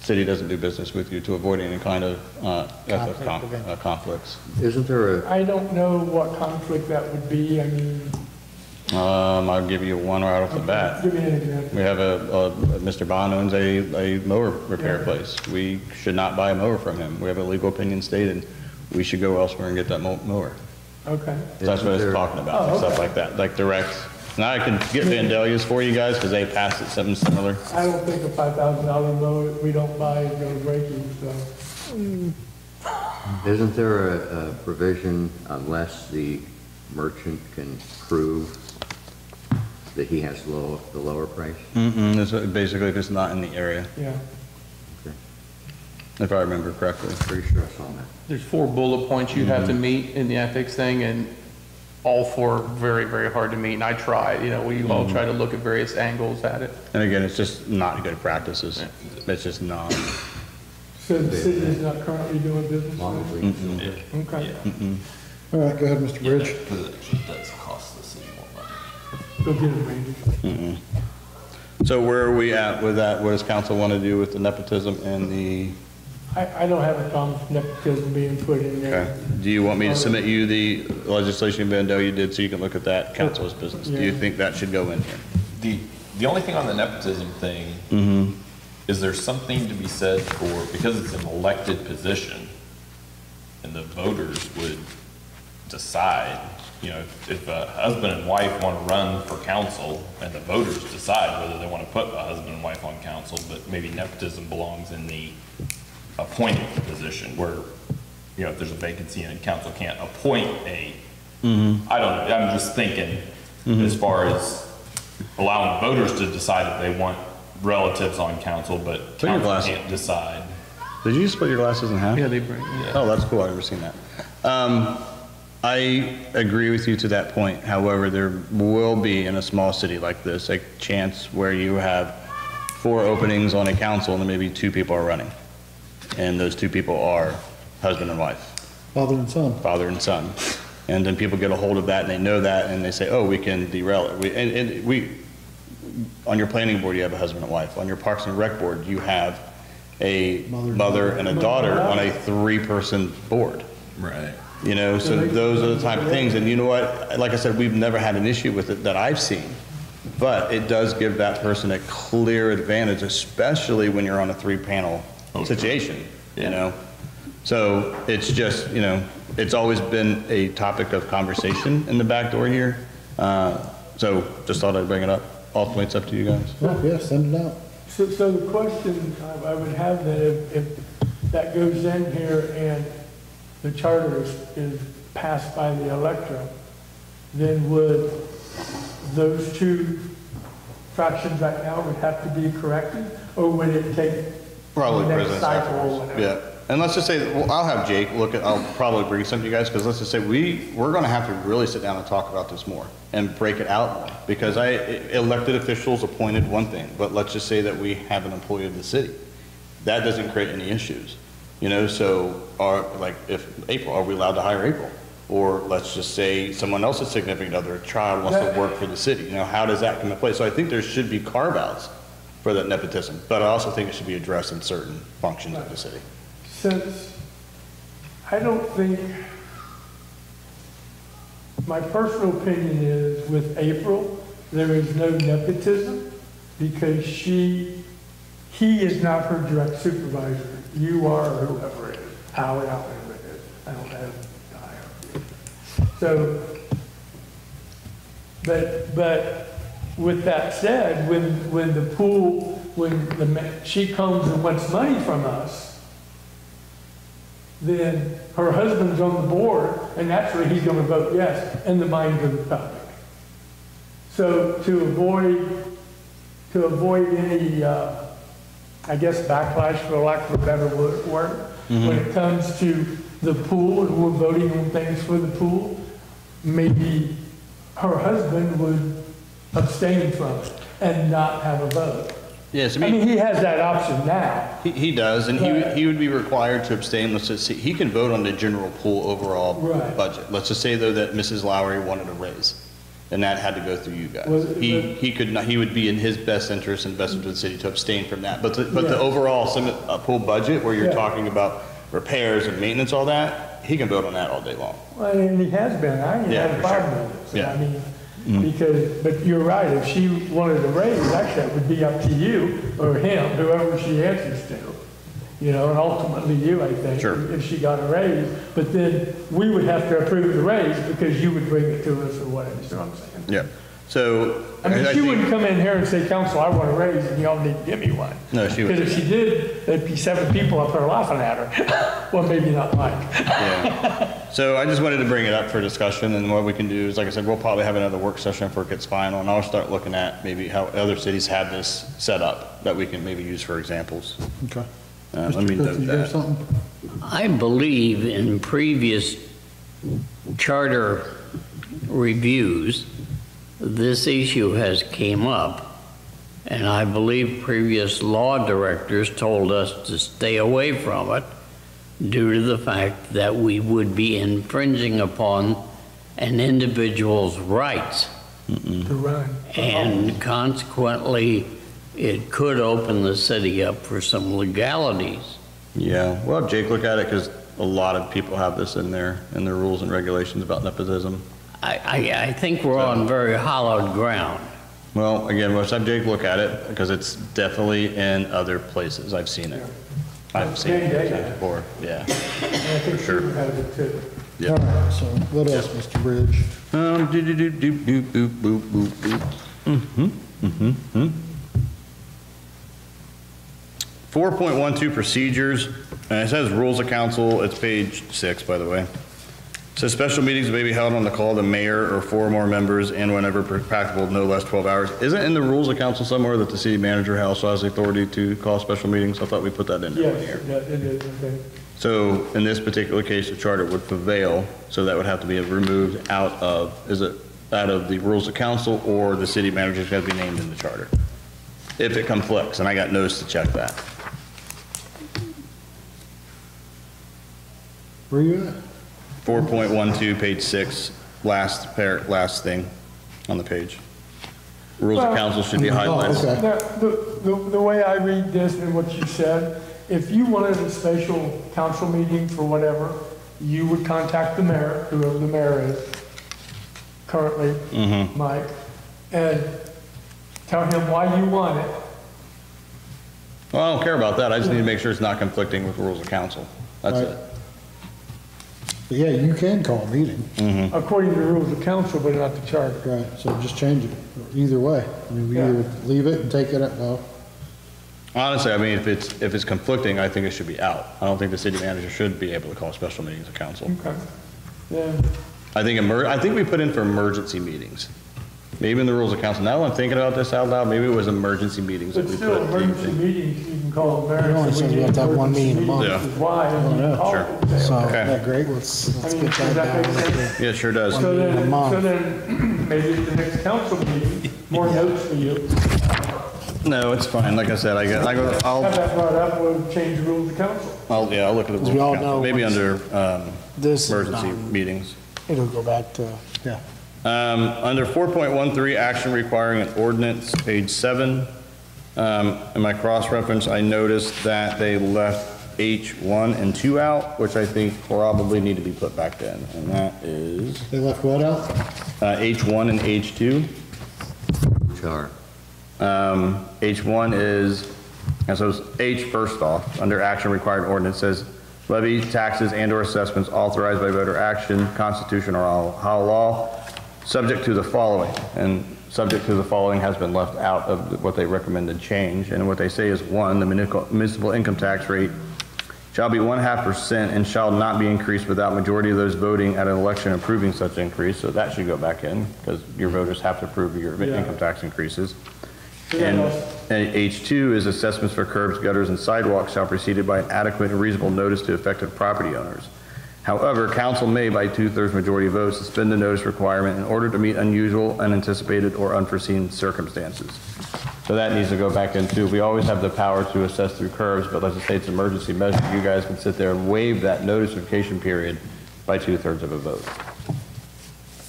B: City doesn't do business with you to avoid any kind of uh,
G: Conflict of
B: uh, conflicts.
F: Isn't there a,
D: I don't know what conflict that would be, I mean.
B: Um, I'll give you one right off the bat.
D: Give me an example.
B: We have a, a- Mr. Bond owns a, a mower repair
D: Yeah.
B: place. We should not buy a mower from him. We have a legal opinion stated, we should go elsewhere and get that mo- mower.
D: Okay.
B: So That's what
F: Isn't
B: it's
F: there-
B: talking about,
D: Oh,
B: and stuff like that, like direct. Now I can get Vandalia's for you guys, because they passed it something similar.
D: I don't think a five thousand dollar mower we don't buy is gonna break you, so.
F: isn't there a a provision unless the merchant can prove that he has low, the lower price?
B: Mm-mm, it's uh, basically if it's not in the area,
D: Yeah,
B: if I remember correctly.
F: Pretty sure I saw that.
E: There's four bullet points you have to mm-hmm. meet in the ethics thing, and all four are very, very hard to meet, and I tried, you know, we all mm-hmm. try to look at various angles at it.
B: And again, it's just not good practices. It's just not.
D: so the city is not currently doing business
F: As long as
D: with
F: we can still do it.
D: it? Okay,
A: All right, go ahead, Mr. Bridge.
C: Because
D: go get it, Randy.
B: So where are we at with that? What does council want to do with the nepotism and the,
D: I, I don't have a problem with nepotism being put in
B: Okay.
D: there.
B: Do you want me to submit you the legislation Van you did so you can look at that council's business? Do you
D: Yeah.
B: think that should go in here?
C: The, the only thing on the nepotism thing, mm-hmm. is there something to be said for, because it's an elected position, and the voters would decide, you know, if- if a husband and wife want to run for council, and the voters decide whether they want to put a husband and wife on council, but maybe nepotism belongs in the appointed position, where, you know, if there's a vacancy and council can't appoint a, I don't know, I'm just thinking, as far as allowing voters to decide if they want relatives on council, but
B: Put
C: council
B: glasses-
C: can't decide.
B: Did you split your glasses in half?
E: Yeah, they bring,
B: Oh, that's cool, I've never seen that. Um, I agree with you to that point. However, there will be, in a small city like this, a chance where you have four openings on a council and maybe two people are running. And those two people are husband and wife,
A: Father and son.
B: father and son. And then people get a hold of that and they know that and they say, oh, we can derail it. We, and, and we, on your planning board, you have a husband and wife. On your Parks and Rec board, you have a
A: Mother and
B: mother and a daughter on a three-person board.
C: Right.
B: You know, so those are the type of things, and you know what, like I said, we've never had an issue with it that I've seen. But it does give that person a clear advantage, especially when you're on a three-panel situation, you know? So it's just, you know, it's always been a topic of conversation in the back door here. Uh, So just thought I'd bring it up. Ultimately, it's up to you guys.
A: Oh, yeah, send it out.
D: So, so the question I I would have that if, if that goes in here and the charter is, is passed by the electorate, then would those two fractions right now would have to be corrected? Or would it take
B: Probably
D: the next cycle or
B: afterwards.
D: whatever?
B: Yeah, and let's just say, well, I'll have Jake look at, I'll probably bring some to you guys, because let's just say, we, we're gonna have to really sit down and talk about this more, and break it out more, because I, elected officials appointed one thing, but let's just say that we have an employee of the city. That doesn't create any issues, you know, so, are, like, if, April, are we allowed to hire April? Or let's just say someone else's significant other, a child wants to work for the city, you know, how does that come into play? So I think there should be carve-outs for that nepotism, but I also think it should be addressed in certain functions of the city.
D: Since I don't think, my personal opinion is with April, there is no nepotism because she, he is not her direct supervisor. You are whoever it is, however it is. I don't have hierarchy. So, but, but with that said, when, when the pool, when the, she comes and wants money from us, then her husband's on the board, and naturally he's gonna vote yes in the minds of the public. So to avoid, to avoid any, uh, I guess backlash, for lack of a better wo- word, mm-hmm. when it comes to the pool, and we're voting on things for the pool, maybe her husband would abstain from it and not have a vote.
B: Yes,
D: I mean, he has that option now.
B: He, he does, and he, would- he would be required to abstain, let's just see, he can vote on the general pool overall
D: Right.
B: budget. Let's just say though that Mrs. Lowry wanted a raise, and that had to go through you guys.
D: Was it-
B: He,
D: but-
B: he could not, he would be in his best interest and best interest of the city to abstain from that. But the, but the
D: Yeah.
B: overall sim- uh, pool budget, where you're
D: Yeah.
B: talking about repairs and maintenance, all that, he can build on that all day long.
D: Well, and he has been, I ain't
B: Yeah,
D: had a
B: for sure.
D: problem with it. So,
B: Yeah. Mm-hmm.
D: I mean, because, but you're right, if she wanted a raise, actually, it would be up to you or him, whoever she answers to. You know, and ultimately you, I think.
B: Sure.
D: If she got a raise, but then we would have to approve the raise because you would bring it to us or whatever, you know what I'm saying?
B: Yeah, so.
D: I mean, she
B: think-
D: wouldn't come in here and say, council, I want a raise and y'all need to give me one.
B: No, she would.
D: Because if she did, there'd be seven people up there laughing at her. Well, maybe not Mike.
B: Yeah. So I just wanted to bring it up for discussion, and what we can do is, like I said, we'll probably have another work session before it gets final, and I'll start looking at maybe how other cities have this set up, that we can maybe use for examples.
A: Okay.
B: Uh, let
A: Mr.
B: me
A: Christie,
B: note
A: you have
B: that.
A: something?
I: I believe in previous charter reviews, this issue has came up, and I believe previous law directors told us to stay away from it due to the fact that we would be infringing upon an individual's rights.
D: To run.
I: And consequently, it could open the city up for some legalities.
B: Yeah, well, Jake, look at it because a lot of people have this in their in their rules and regulations about nepotism.
I: I, I, I think we're so, on very hollowed ground.
B: Well, again, let's have Jake look at it because it's definitely in other places. I've seen it.
D: Yeah. I've seen
B: it before. Yeah,
D: for
B: sure. Yeah.
A: All right. So what else, yeah. Mr. Bridge?
B: Um, do do do do do boop boop boop boop. Mm-hmm. Mm-hmm. Mm-hmm. 4.12 procedures, and it says rules of council. It's page six, by the way. It says special meetings may be held on the call of the mayor or four or more members and whenever practicable, no less 12 hours. Isn't in the rules of council somewhere that the city manager also has the authority to call special meetings? I thought we put that in there. here
D: yeah, it is. Okay.
B: So in this particular case, the charter would prevail. So that would have to be removed out of, is it out of the rules of council or the city manager has to be named in the charter if it conflicts. And I got notice to check that.
A: Where you at?
B: 4.12, page six, last par, last thing on the page. Rules of
D: Well-
B: council should be
A: Oh,
B: highlighted.
A: okay.
D: Now, the, the, the way I read this and what you said, if you wanted a special council meeting for whatever, you would contact the mayor, whoever the mayor is currently, mm-hmm. Mike, and tell him why you want it.
B: Well, I don't care about that, I just need to make sure it's not conflicting with the rules of council. That's
A: Right.
B: it.
A: But yeah, you can call a meeting, mm-hmm.
D: according to the rules of council, but not the charter.
A: right, so just change it, either way. I mean, we either leave it and take it, out. well,
B: Honestly, I mean, if it's, if it's conflicting, I think it should be out. I don't think the city manager should be able to call special meetings of council.
D: Okay. Then,
B: I think emer, I think we put in for emergency meetings. Maybe in the rules of council. Now I'm thinking about this out loud, maybe it was emergency meetings that
D: but
B: we
D: still,
B: put.
D: emergency meetings, you can call the mayor.
G: It only
D: and say,
G: says we
D: need
G: have to have one meeting a month.
D: meeting, is why, and you
A: Yeah,
D: call
B: sure.
D: it and
G: So,
B: Okay.
A: isn't that great?
G: let's,
D: I
G: let's
D: mean,
G: get
D: does
G: that
D: that
G: down.
D: make sense?
B: Yeah, it sure does.
D: So
G: meeting a
D: then,
G: month.
D: so then, maybe at the next council meeting, more notes for you.
B: No, it's fine. Like I said, I got, I go,
D: Have
B: I'll,
D: that brought up, we'll change the rules of council.
B: I'll, yeah, I'll look at the rules
G: we
B: of
G: all
B: council. Maybe
G: what's-
B: under, um,
G: This is
B: emergency
G: done.
B: meetings.
G: It'll go back to, yeah.
B: Um, under four point one three, action requiring an ordinance, page seven. Um, in my cross-reference, I noticed that they left H one and two out, which I think probably need to be put back in, and that is,
A: They left what out?
B: uh, H one and H two.
F: Char.
B: Um, H1 is, and so it's H first off, under action required ordinance says levy taxes and/or assessments authorized by voter action, constitution or Ohio law, subject to the following. And subject to the following has been left out of what they recommended change. And what they say is, one, the municipal income tax rate shall be one half percent and shall not be increased without majority of those voting at an election approving such increase. So that should go back in, because your voters have to approve your
D: Yeah.
B: income tax increases. And and H2 is assessments for curbs, gutters, and sidewalks shall be preceded by an adequate and reasonable notice to affected property owners. However, council may, by two-thirds majority vote, suspend the notice requirement in order to meet unusual, unanticipated, or unforeseen circumstances. So that needs to go back in too. We always have the power to assess through curves, but let's just say it's an emergency measure, you guys can sit there and waive that notification period by two-thirds of a vote.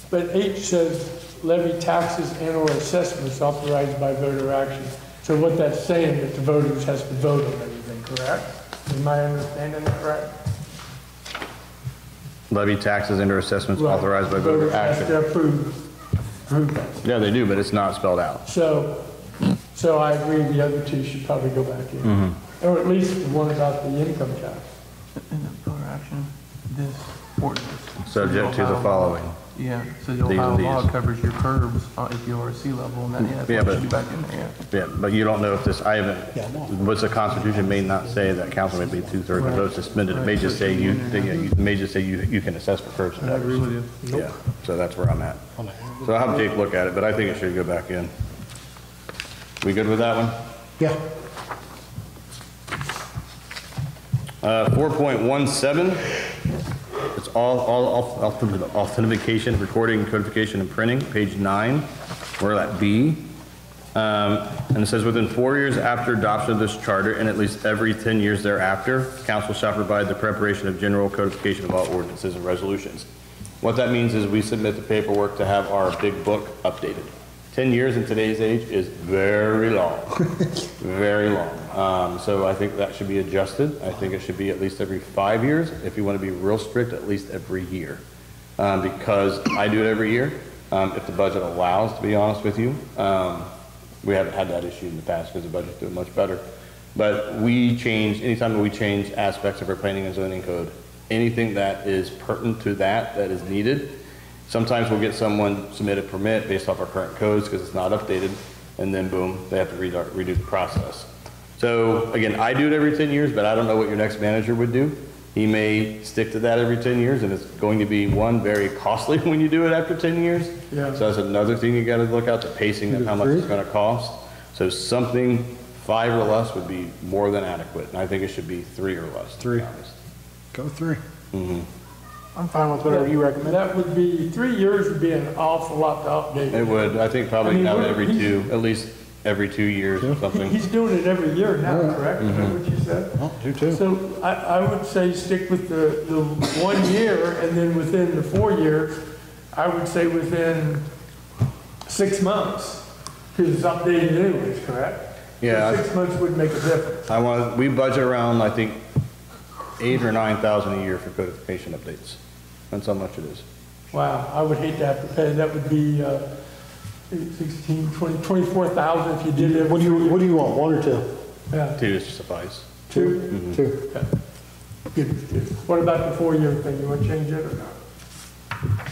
D: But H says levy taxes and/or assessments authorized by voter action. So what that's saying, that the voters has to vote on everything, correct? Am I understanding right?
B: Levy taxes and/or assessments
D: Right.
B: authorized by voter
D: Voters have
B: action.
D: to approve, approve that.
B: Yeah, they do, but it's not spelled out.
D: So, so I agree the other two should probably go back in.
B: Mm-hmm.
D: Or at least the one about the income tax.
E: In the voter action, this ordinance.
B: Subject to the following.
E: Yeah, so the
B: These
E: Ohio law
B: these.
E: covers your curbs uh, if you are at sea level, and that, yeah,
B: Yeah,
E: that
B: but-
E: should be back in there, yeah.
B: Yeah, but you don't know if this, I haven't, what's the Constitution may not say that council may be two-thirds of votes suspended. It may just say you, yeah, you- it may just say you, you can assess for curbs and
E: I agree
B: gutters.
E: with you.
B: Yeah, so that's where I'm at. So I'll have Jake look at it, but I think it should go back in. We good with that one?
A: Yeah,
B: Uh, 4.17, it's all, all auth- authentication, recording, codification, and printing, page nine, we're at B. Um, And it says, within four years after adoption of this charter, and at least every 10 years thereafter, council shall provide the preparation of general codification of all ordinances and resolutions. What that means is we submit the paperwork to have our big book updated. 10 years in today's age is very long, very long. Um, So I think that should be adjusted. I think it should be at least every five years. If you want to be real strict, at least every year. Um, Because I do it every year, um, if the budget allows, to be honest with you. Um, We haven't had that issue in the past because the budget's doing much better. But we change, anytime we change aspects of our planning and zoning code, anything that is pertinent to that, that is needed, Sometimes we'll get someone submit a permit based off our current codes because it's not updated, and then boom, they have to redo redo the process. So again, I do it every 10 years, but I don't know what your next manager would do. He may stick to that every 10 years, and it's going to be, one, very costly when you do it after 10 years.
D: Yeah.
B: So that's another thing you got to look out, the pacing of how much it's going to cost. So something five or less would be more than adequate, and I think it should be three or less, to
A: Three.
B: honest.
A: Go three. Mm-hmm.
G: I'm fine with whatever you recommend.
D: That would be, three years would be an awful lot to update.
B: It would, I think
D: I
B: probably
D: mean,
B: now
D: we're-
B: every
D: he's-
B: two, at least every two years or something.
D: He's doing it every year now,
A: Yeah.
D: correct? Is that mm-hmm. what you said?
A: Oh, do two.
D: So I, I would say stick with the, the one year, and then within the four years, I would say within six months, because it's updated anyways, correct?
B: Yeah.
D: So Six months would make a difference.
B: I want, we budget around, I think, eight or nine thousand a year for codification updates. That's how much it is.
D: Wow, I would hate to have to pay, that would be, uh, 16, 20, 24,000 if you did it.
A: What do you, what do you want, one or two?
D: Yeah,
B: Two suffice.
D: two,
A: Two.
D: good, good. What about the four-year thing, you want to change it or not?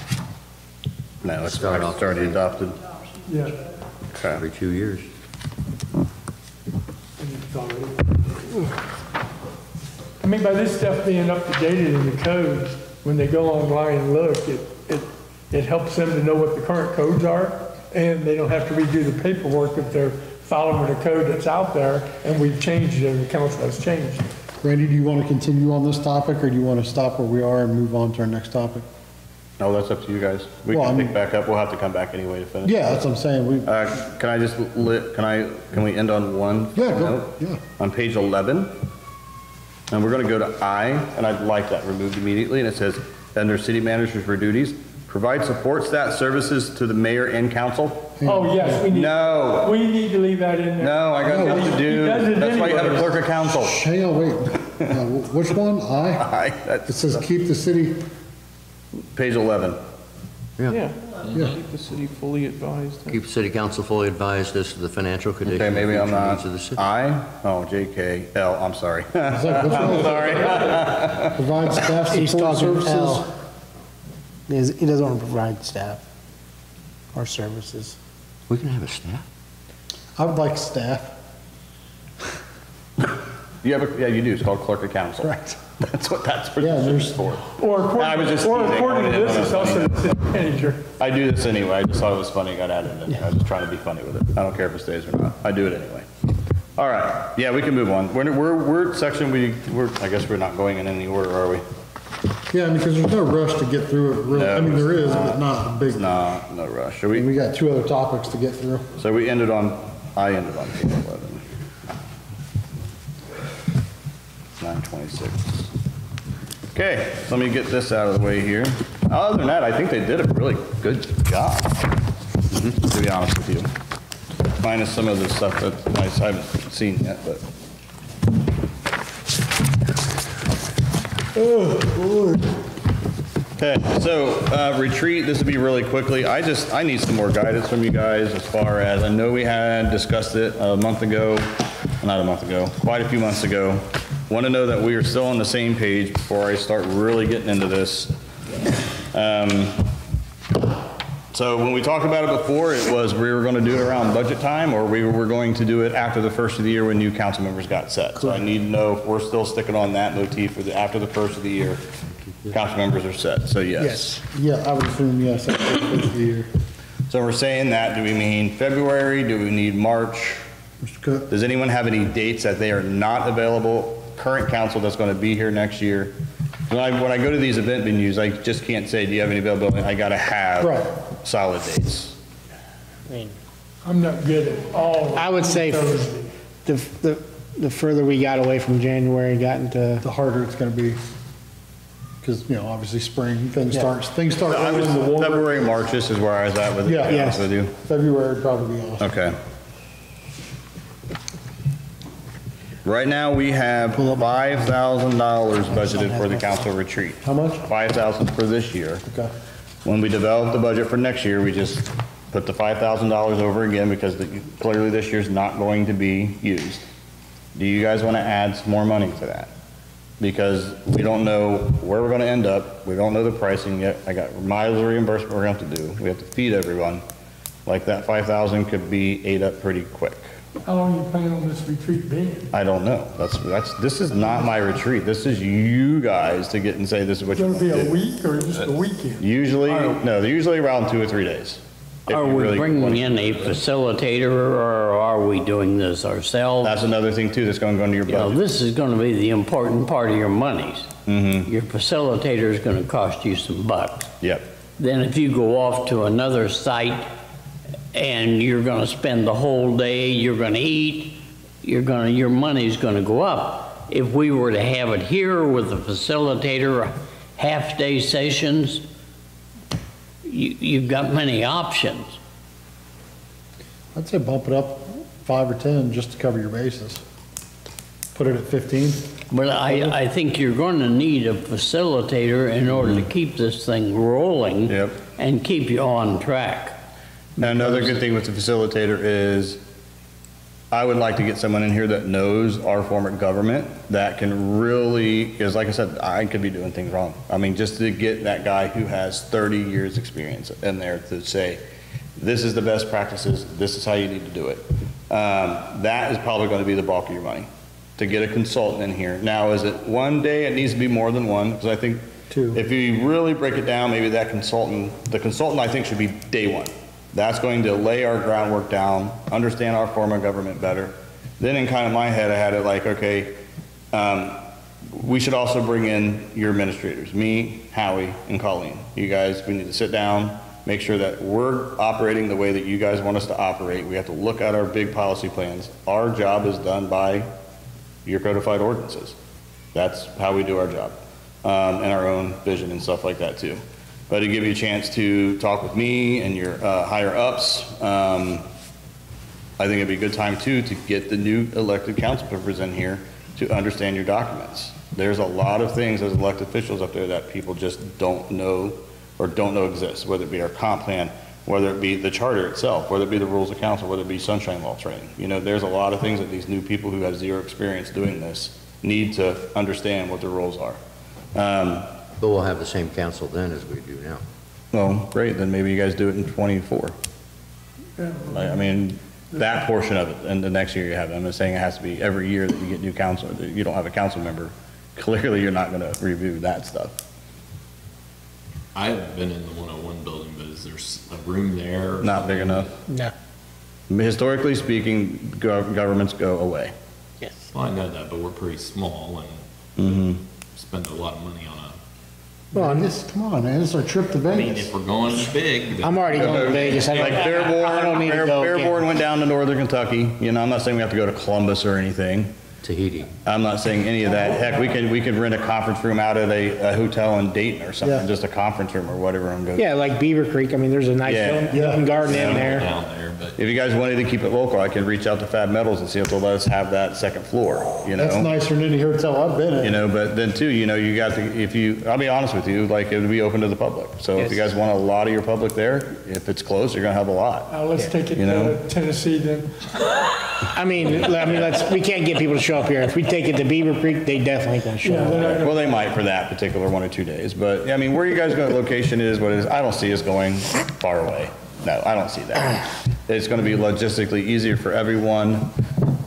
B: No, it's
F: Start off
B: it's already
F: with
B: adopted.
D: Yeah.
B: Okay.
F: Every two years.
D: and it's already- I mean, by this stuff being up to date in the codes, when they go online and look, it, it, it helps them to know what the current codes are, and they don't have to redo the paperwork if they're following the code that's out there, and we've changed it, and the council has changed.
A: Randy, do you want to continue on this topic, or do you want to stop where we are and move on to our next topic?
B: No, that's up to you guys. We
A: Well,
B: can
A: I
B: pick back up. We'll have to come back anyway to finish.
A: Yeah, that's what I'm saying, we,
B: Uh, can I just lit, can I, can we end on one?
A: Yeah, go-
B: note?
A: yeah.
B: On page 11, and we're gonna go to I, and I'd like that removed immediately, and it says, under city managers for duties, provide support staff services to the mayor and council.
D: Oh, yes, we need.
B: No.
D: We need to leave that in there.
B: No, I got nothing to
D: He
B: do.
D: does it
B: That's why you have a
D: anyways.
B: clerk of council.
A: hang on, wait, Uh, which one? I?
B: I,
A: It
B: that's
A: says keep the city,
B: page 11.
E: Yeah.
A: Yeah.
E: Keep the city fully advised.
F: Keep the city council fully advised as to the financial condition.
B: Okay,
F: and
B: maybe I'm
F: future
B: not.
F: needs of the city.
B: I, oh, JK, L, I'm sorry.
A: Is that- which one?
B: Sorry.
A: provide staff
G: He's
A: support
G: talking
A: services.
G: L. He doesn't- he doesn't want to provide staff or services.
F: We can have a staff.
A: I would like staff.
B: You have a, yeah, you do. It's called clerk of council.
A: Correct.
B: That's what that's for.
A: Yeah, there's-
B: for.
D: Or
B: I was
D: according,
B: just
D: or
B: teasing.
D: according to
B: I
D: this,
B: know
D: it's
B: was
D: also the city manager.
B: I do this anyway. I just thought it was funny. Got added in. I was just trying to be funny with it. I don't care if it stays or not. I do it anyway. All right. Yeah, we can move on. We're, we're, we're at section, we, we're, I guess we're not going in any order, are we?
A: Yeah, because there's no rush to get through it, really. I
B: No,
A: mean, there is, it's but not a big,
B: No, no rush. Are we?
A: we got two other topics to get through.
B: So we ended on, I ended on page 11. 926. Okay, let me get this out of the way here. Other than that, I think they did a really good job, to be honest with you. Minus some of the stuff that I haven't seen yet, but. Okay, so uh, retreat, this will be really quickly. I just, I need some more guidance from you guys as far as, I know we had discussed it a month ago, not a month ago, quite a few months ago. Want to know that we are still on the same page before I start really getting into this. Um, So when we talked about it before, it was we were going to do it around budget time, or we were going to do it after the first of the year when new council members got set. So I need to know if we're still sticking on that motif for the, after the first of the year, council members are set, so yes. Yes.
A: Yeah, I would assume yes, that's the first of the year.
B: So we're saying that, do we mean February, do we need March?
A: Mr. Cook?
B: Does anyone have any dates that they are not available, current council that's going to be here next year? When I, when I go to these event venues, I just can't say, do you have any availability? I got to have
A: Right.
B: solid dates.
G: I mean,
D: I'm not good at all.
G: I would say
D: Thursday.
G: the, the, the further we got away from January, and got into,
A: The harder it's gonna be. because, you know, obviously spring, things starts, things start
B: I was,
A: rolling the water.
B: February, March, this is where I was at with it, to
A: Yeah.
B: be honest with you.
A: February would probably be awesome.
B: Okay. Right now, we have five thousand dollars budgeted for the council retreat.
A: How much?
B: Five thousand for this year.
A: Okay.
B: When we develop the budget for next year, we just put the five thousand dollars over again because the- clearly this year's not going to be used. Do you guys want to add some more money to that? Because we don't know where we're going to end up. We don't know the pricing yet. I got miles reimbursement we're going to have to do. We have to feed everyone. Like that five thousand could be ate up pretty quick.
D: How long are you planning on this retreat being?
B: I don't know. That's, that's, this is not my retreat. This is you guys to get and say this is what
D: It's
B: you
D: gonna
B: want
D: be a
B: do.
D: week or just a weekend?
B: Usually, no, usually around two or three days.
I: Are we
B: really
I: bringing in a facilitator or are we doing this ourselves?
B: That's another thing too that's going to go into your
I: You know,
B: budget.
I: this is going to be the important part of your monies. Mm-hmm. Your facilitator is going to cost you some bucks.
B: Yep.
I: Then if you go off to another site and you're going to spend the whole day, you're going to eat, you're going to, your money's going to go up. If we were to have it here with a facilitator, half-day sessions, you, you've got many options.
A: I'd say bump it up five or 10 just to cover your bases. Put it at 15.
I: But I, I think you're going to need a facilitator in order to keep this thing rolling.
B: Yep.
I: And keep you on track.
B: And another good thing with the facilitator is I would like to get someone in here that knows our form of government that can really, because like I said, I could be doing things wrong. I mean, just to get that guy who has 30 years' experience in there to say, this is the best practices, this is how you need to do it. Um, That is probably going to be the bulk of your money, to get a consultant in here. Now, is it one day? It needs to be more than one, because I think
A: Two.
B: if you really break it down, maybe that consultant, the consultant I think should be day one. That's going to lay our groundwork down, understand our form of government better. Then in kind of my head, I had it like, okay, um, we should also bring in your administrators, me, Howie, and Colleen. You guys, we need to sit down, make sure that we're operating the way that you guys want us to operate. We have to look at our big policy plans. Our job is done by your codified ordinances. That's how we do our job, um, and our own vision and stuff like that too. But to give you a chance to talk with me and your, uh, higher ups, um, I think it'd be a good time too to get the new elected council members in here to understand your documents. There's a lot of things as elected officials up there that people just don't know or don't know exist, whether it be our comp plan, whether it be the charter itself, whether it be the rules of council, whether it be sunshine law training. You know, there's a lot of things that these new people who have zero experience doing this need to understand what the rules are. Um,
F: But we'll have the same council then as we do now.
B: well, great, then maybe you guys do it in '24. I I mean, that portion of it, and the next year you have it. I'm not saying it has to be every year that you get new council, that you don't have a council member. Clearly, you're not going to review that stuff.
C: I haven't been in the 101 building, but is there s- a room there? or
B: Not big enough.
G: No.
B: Historically speaking, gov- governments go away.
I: Yes.
C: Well, I know that, but we're pretty small
B: Mm-hmm.
C: and spend a lot of money on a,
A: Well, and this, come on, man, it's our trip to
C: I mean,
A: Vegas.
C: if we're going big.
G: I'm already going to Vegas. I
B: Like
G: don't,
B: Fairborn,
G: need to
B: Fair-
G: go
B: Fairborn went down to northern Kentucky. You know, I'm not saying we have to go to Columbus or anything.
F: Tahiti.
B: I'm not saying any of that. Heck, we could, we could rent a conference room out at a, a hotel in Dayton or
A: Yeah.
B: something, just a conference room or whatever and go.
G: Yeah, like Beavercreek. I mean, there's a nice
B: Yeah.
G: Hilton Hilton garden in there.
C: Down there, but
B: If you guys wanted to keep it local, I can reach out to Fab Metals and see if they'll let us have that second floor, you know?
A: That's nicer than any hotel I've been in.
B: You
A: in.
B: know, but then too, you know, you got to, if you, I'll be honest with you, like, it would be open to the public. So if you guys want a lot of your public there, if it's closed, you're gonna have a lot.
D: Uh, let's take it
B: You know?
D: to Tennessee then.
G: I mean, I mean, let's, we can't get people to show up here. If we take it to Beavercreek, they definitely gonna show
D: Yeah,
G: up.
D: they're not gonna-
B: Well, they might for that particular one or two days, but, I mean, where you guys going, location is what it is, I don't see us going far away. No, I don't see that. It's gonna be logistically easier for everyone,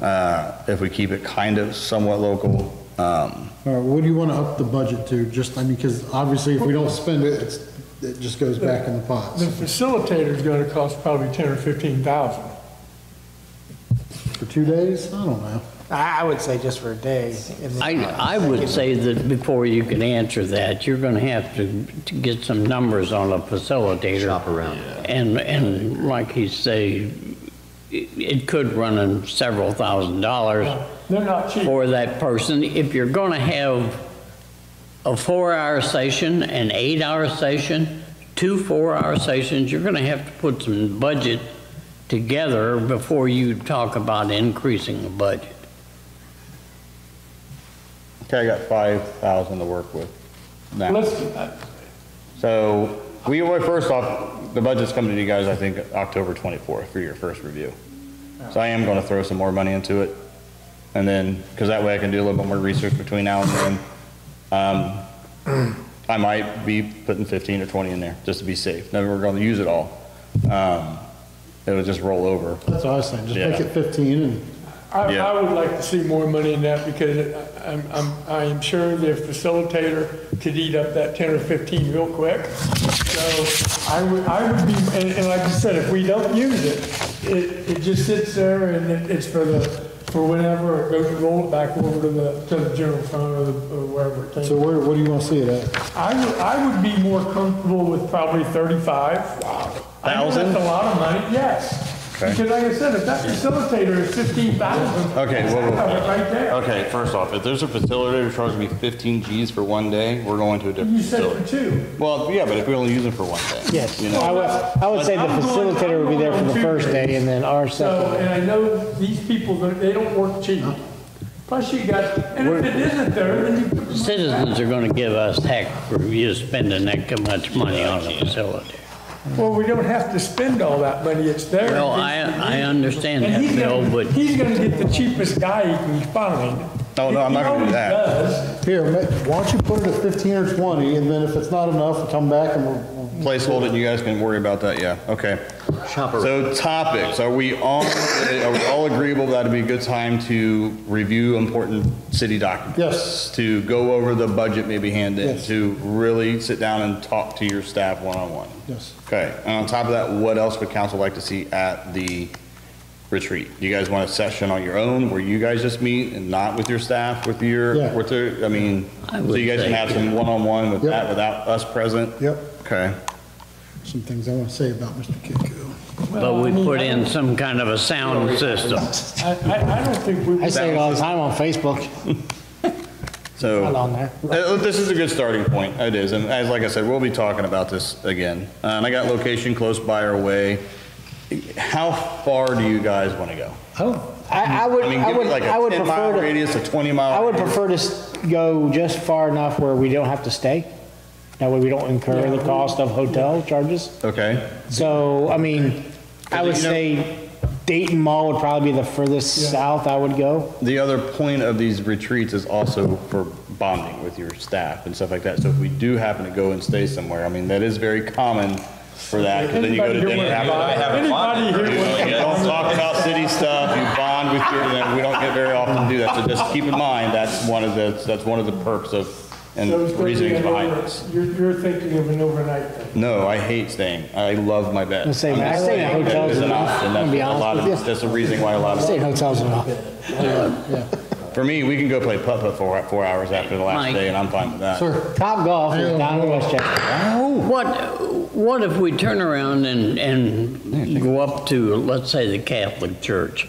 B: uh, if we keep it kind of somewhat local. Um,
A: All right, what do you want to up the budget to? Just, I mean, because obviously if we don't spend it, it's, it just goes back in the pot.
D: The facilitator's gonna cost probably ten or fifteen thousand.
A: For two days? I don't know.
G: I, I would say just for a day. and-
I: I, uh, I would say that before you can answer that, you're going to have to, to get some numbers on a facilitator.
F: Shop around.
I: And, and like he say, it, it could run in several thousand dollars
D: They're not cheap.
I: for that person. If you're going to have a four-hour session, an eight-hour session, two four-hour sessions, you're gonna have to put some budget together before you talk about increasing the budget.
B: Okay, I got five thousand to work with now.
D: Let's,
B: So, we, well, first off, the budget's coming to you guys, I think, October 24th for your first review. So I am gonna throw some more money into it. And then, because that way I can do a little bit more research between now and then. Um, I might be putting 15 or 20 in there, just to be safe. Never gonna use it all. Um, it would just roll over.
A: That's what I was saying, just make
B: Yeah.
A: it 15 and,
D: I,
B: Yeah.
D: I would like to see more money in that because I'm, I'm, I am sure the facilitator could eat up that 10 or 15 real quick. So I would, I would be, and, and like I said, if we don't use it, it, it just sits there and it- it's for the, for whenever it goes, roll it back over to the, to the general fund or the, or wherever it came.
A: so where, what do you want to see it at?
D: I would, I would be more comfortable with probably 35. Wow. I know
B: Thousand?
D: that's a lot of money, yes.
B: Okay.
D: Because like I said, if that facilitator is 15,000.
B: Okay, whoa, whoa, whoa.
D: Have it right there.
B: Okay, first off, if there's a facilitator charging me 15 Gs for one day, we're going to a different
D: You said for two.
B: Well, yeah, but if we only use them for one day.
G: Yes,
B: You know?
G: I would, I would say the
D: I'm going-
G: facilitator would be there for the first
D: Tuesday.
G: day and then our
D: So,
G: second.
D: and I know these people, they they don't work cheap. Plus you got, and if it isn't there, then you. put the money back.
I: Citizens are gonna give us heck for you spending that much money on a facility.
D: Well, we don't have to spend all that money, it's there.
I: Well, I, I understand
D: And
I: that,
D: he's
I: Bill,
D: gonna,
I: but
D: he's gonna get the cheapest guy he can find.
B: No, no, I'm not gonna do
D: He
B: that.
D: always does.
A: Here, ma- why don't you put it at 15 or 20, and then if it's not enough, we'll come back and we'll,
B: Placeholder, and you guys can worry about that, yeah, okay.
F: Shop
B: So topics, are we all, are we all agreeable that it'd be a good time to review important city documents?
A: Yes.
B: To go over the budget, maybe hand in,
A: Yes.
B: to really sit down and talk to your staff one-on-one?
A: yes.
B: Okay, and on top of that, what else would council like to see at the retreat? Do you guys want a session on your own where you guys just meet and not with your staff, with
A: Yeah.
B: your, with the, I mean,
I: I
B: so
I: would
B: you guys can
I: say-
B: have some one-on-one with
A: Yep.
B: that without us present?
A: Yep.
B: Okay.
A: Some things I want to say about Mr. Kiku.
I: but we put in some kind of a sound system.
D: I, I, I don't think we.
G: I say it all the time on Facebook,
B: So. Uh, This is a good starting point, it is, and as, like I said, we'll be talking about this again. Uh, And I got location close by or way. How far do you guys want to go?
A: Oh,
G: I, I would,
B: I mean,
G: I would,
B: like
G: I
B: a
G: would
B: 10 mile
G: prefer to,
B: radius, a 20 mile.
G: I would
B: radius?
G: prefer to go just far enough where we don't have to stay. That way we don't incur the cost of hotel charges.
B: Okay,
G: So, I mean, I would
B: You know-
G: say Dayton Mall would probably be the furthest south I would go.
B: the other point of these retreats is also for bonding with your staff and stuff like that. So if we do happen to go and stay somewhere, I mean, that is very common for that, because then you go to
D: Anybody here
B: dinner
D: wouldn't
B: after.
D: buy- Anybody
B: You know, you don't talk about city stuff, you bond with your, and we don't get very often to do that. So just keep in mind, that's one of the, that's one of the perks of, and
D: So it's gonna be
B: reasonings
D: an
B: behind
D: over-
B: this.
D: You're, you're thinking of an overnight thing.
B: No, I hate staying. I love my bed.
G: Let's say,
B: I'm just
G: stay in
B: saying that
G: hotels
B: is an
G: enough,
B: option.
G: I'm
B: That's
G: gonna be
B: a lot
G: honest
B: of,
G: with you.
B: that's the reason why a lot
G: Stay in
B: of,
G: hotels enough.
B: for me, we can go play putt-putt for four hours after the last
I: Mike.
B: day, and I'm fine with that.
A: sir,
G: Topgolf is down in West Chester.
I: What, what if we turn around and, and go up to, let's say, the Catholic Church,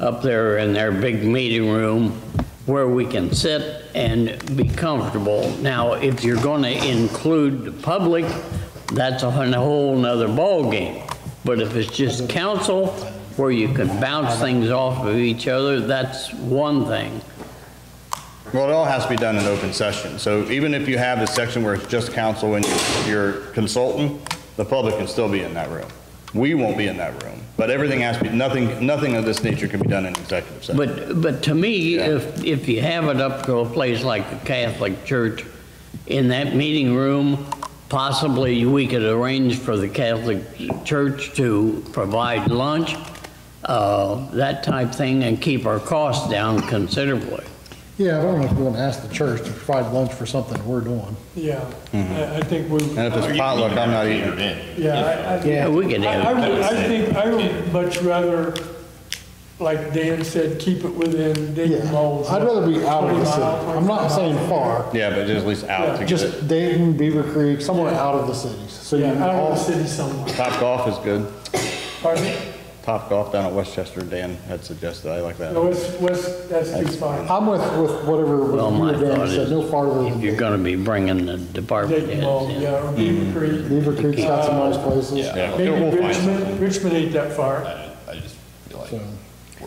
I: up there in their big meeting room where we can sit and be comfortable? Now, if you're gonna include the public, that's a whole nother ballgame. But if it's just council, where you can bounce things off of each other, that's one thing.
B: Well, it all has to be done in open session. So even if you have a section where it's just council and your consultant, the public can still be in that room. We won't be in that room, but everything has to be, nothing, nothing of this nature can be done in executive session.
I: But, but to me, if, if you have it up to a place like the Catholic Church, in that meeting room, possibly we could arrange for the Catholic Church to provide lunch, uh, that type thing, and keep our costs down considerably.
A: Yeah, I don't know if we want to ask the church to provide lunch for something we're doing.
D: Yeah, mm-hmm. I, I think we,
B: And if it's potluck, I'm not eating.
D: yeah, I, I.
I: Yeah, we could
D: I, I would, I think, I would much rather, like Dan said, keep it within Dayton
A: Yeah,
D: Mall's.
A: I'd rather be out of
D: 20
A: the city.
D: mile,
A: I'm not
D: 25
A: saying far,
B: Yeah, but just at least out to get it.
A: just Dayton, Beaver Creek, somewhere out of the cities. So you
D: Yeah, out of the city somewhere.
B: Topgolf is good.
D: Pardon me?
B: Topgolf down at West Chester, Dan had suggested, I like that.
D: No, it's, West, that's too far.
A: I'm with, with whatever,
I: Well,
A: what you
I: my
A: and Dan
I: thought
A: said,
I: is,
A: no farther
I: if
A: than
I: you're gonna be bringing the department
D: Dayton Mall,
I: heads in.
D: yeah, or Beaver mm.
A: Creek. Beavercreek's got some nice uh, places.
C: Yeah,
D: Maybe
C: we'll find
D: Richmond,
C: something.
D: Richmond ain't that far.
C: I I just feel like we're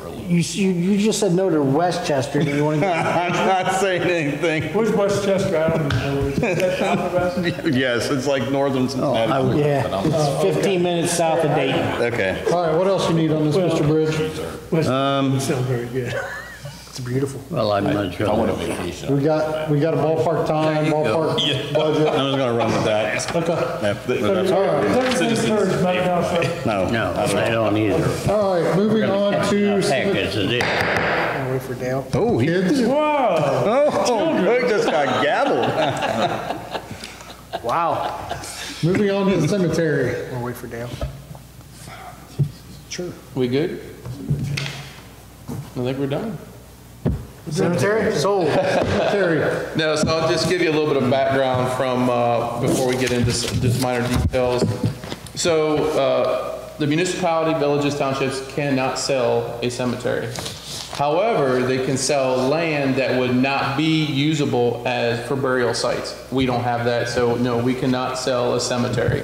C: a.
G: You, you, you just said no to West Chester, do you want to go?
B: I'm not saying anything.
D: Where's West Chester? I don't know. Is that south of us?
B: Yes, it's like northern
I: Oh, I
B: Cincinnati.
I: would,
G: Yeah, it's 15 minutes south of Dayton.
B: Okay.
A: All right, what else you need on this, Mr. Bridge?
D: Um, West, sound very good.
G: It's beautiful.
I: well, I'd much
C: I want a
I: rather,
C: vacation.
A: We got, we got a ballpark time,
I: you go.
A: ballpark budget.
B: I'm gonna run with that.
A: Okay.
B: Yeah, th-
D: Is
B: that's-
D: everything yours, Mike, now, sir?
B: No.
I: no, I don't either.
A: All right, moving on to
I: Heck, it's a deal.
G: I'll wait for Dale.
B: Oh, he,
A: kids.
D: Wow.
B: oh, Greg just got gabbled.
G: Wow.
A: Moving on to the cemetery.
G: I'll wait for Dale.
A: Sure.
E: We good? I think we're done.
G: Cemetery, sold.
A: Cemetery.
E: No, so I'll just give you a little bit of background from, uh, before we get into just minor details. So, uh, the municipality, villages, townships cannot sell a cemetery. However, they can sell land that would not be usable as, for burial sites. We don't have that, so no, we cannot sell a cemetery.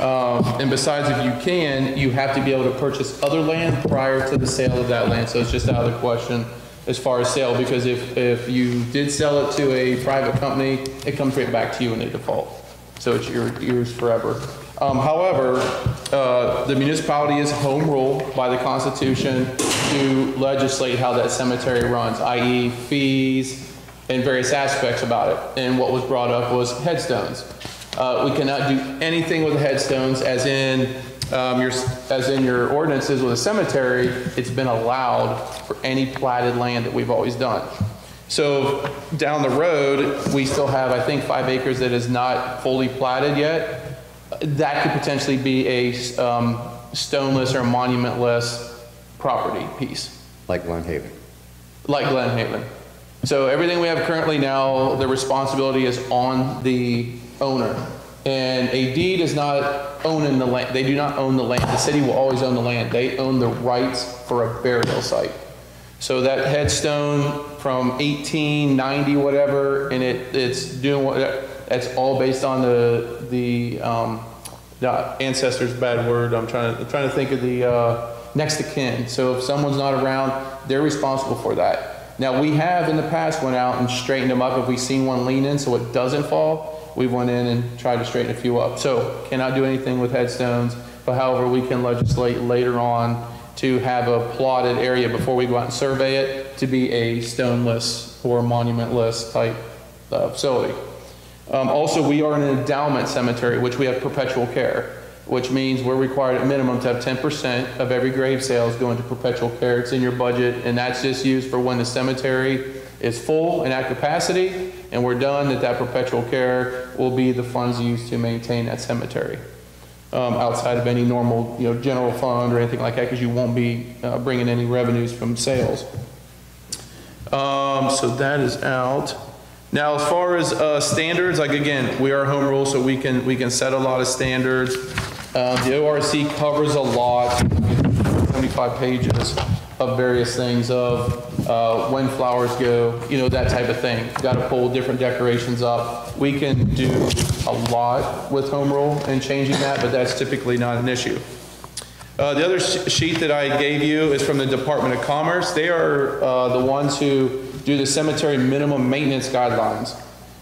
E: Um, And besides, if you can, you have to be able to purchase other land prior to the sale of that land. So it's just out of the question as far as sale, because if, if you did sell it to a private company, it comes right back to you in a default. So it's your, yours forever. Um, However, uh, the municipality is home rule by the Constitution to legislate how that cemetery runs, i.e. fees and various aspects about it. And what was brought up was headstones. Uh, We cannot do anything with headstones, as in, um, your, as in your ordinances with a cemetery, it's been allowed for any platted land that we've always done. So down the road, we still have, I think, five acres that is not fully platted yet. That could potentially be a um, stoneless or monumentless property piece
F: Like Glen Haven.
E: like Glen Haven. So everything we have currently now, the responsibility is on the owner. And a deed is not owning the land, they do not own the land. The city will always own the land. They own the rights for a burial site. So that headstone from 1890, whatever, and it, it's doing what, that's all based on the, the, um, not ancestors, bad word, I'm trying to, I'm trying to think of the, uh, next to kin. So if someone's not around, they're responsible for that. Now, we have in the past went out and straightened them up if we've seen one lean in so it doesn't fall. We went in and tried to straighten a few up. So cannot do anything with headstones, but however, we can legislate later on to have a plotted area before we go out and survey it to be a stoneless or monumentless type uh, facility. Um, Also, we are an endowment cemetery, which we have perpetual care, which means we're required at minimum to have 10% of every grave sales go into perpetual care. It's in your budget, and that's just used for when the cemetery is full and at capacity, and we're done, that that perpetual care will be the funds used to maintain that cemetery um, outside of any normal, you know, general fund or anything like that, because you won't be uh, bringing any revenues from sales. Um, So that is out. Now, as far as uh, standards, like again, we are home rule, so we can, we can set a lot of standards. Uh, The ORC covers a lot, 75 pages of various things of uh, when flowers go, you know, that type of thing. Got to pull different decorations up. We can do a lot with home rule and changing that, but that's typically not an issue. Uh, The other sh- sheet that I gave you is from the Department of Commerce. They are uh, the ones who do the cemetery minimum maintenance guidelines.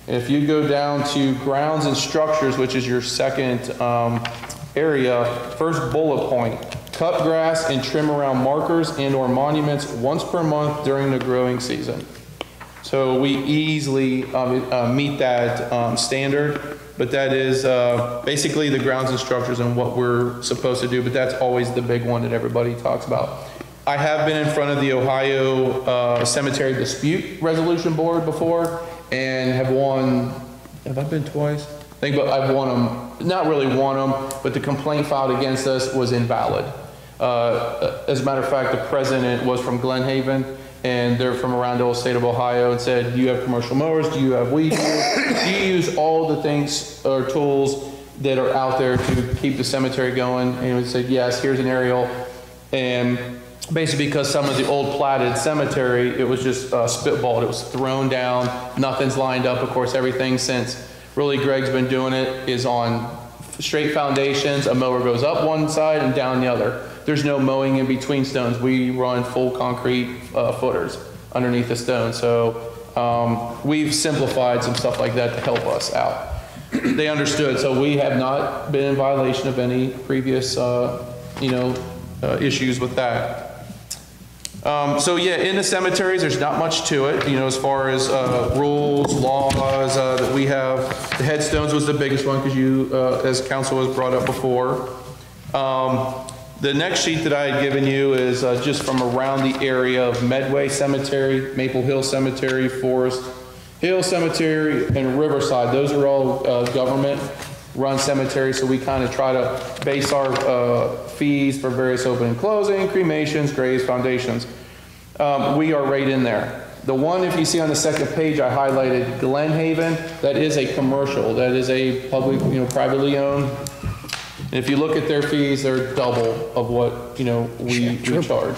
E: And if you go down to grounds and structures, which is your second um, area, first bullet point, cut grass and trim around markers and/or monuments once per month during the growing season. So we easily um, uh, meet that um, standard, but that is uh, basically the grounds and structures and what we're supposed to do, but that's always the big one that everybody talks about. I have been in front of the Ohio uh, Cemetery Dispute Resolution Board before and have won, have I been twice? I think, but I've won them, not really won them, but the complaint filed against us was invalid. Uh, As a matter of fact, the president was from Glen Haven, and they're from around the whole state of Ohio, and said, do you have commercial mowers? Do you have weed? Do you use all the things or tools that are out there to keep the cemetery going? And we said, yes, here's an aerial. And basically because some of the old platted cemetery, it was just uh, spitballed, it was thrown down, nothing's lined up. Of course, everything since really Greg's been doing it is on straight foundations, a mower goes up one side and down the other. There's no mowing in between stones. We run full concrete uh, footers underneath the stone. So um, we've simplified some stuff like that to help us out. They understood, so we have not been in violation of any previous, uh, you know, uh, issues with that. Um, So yeah, in the cemeteries, there's not much to it, you know, as far as uh, rules, laws uh, that we have. The headstones was the biggest one, because you, uh, as council has brought up before. Um, The next sheet that I had given you is uh, just from around the area of Medway Cemetery, Maple Hill Cemetery, Forest Hill Cemetery, and Riverside. Those are all uh, government-run cemeteries, so we kind of try to base our uh, fees for various open and closing, cremations, graves, foundations. Um, We are right in there. The one, if you see on the second page, I highlighted Glen Haven, that is a commercial, that is a public, you know, privately owned and if you look at their fees, they're double of what, you know, we, we charge.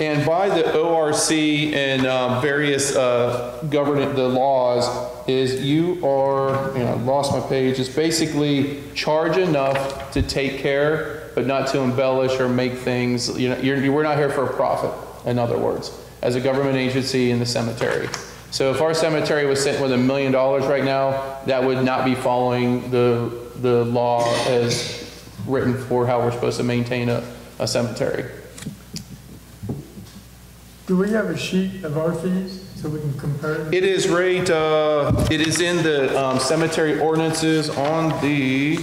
E: And by the ORC and um, various uh, government, the laws, is you are, you know, I lost my page, it's basically charge enough to take care, but not to embellish or make things, you know, you're, we're not here for a profit, in other words, as a government agency in the cemetery. So if our cemetery was sitting with a million dollars right now, that would not be following the, the law as written for how we're supposed to maintain a, a cemetery.
D: Do we have a sheet of our fees so we can compare?
E: It is right, uh, it is in the um, cemetery ordinances on the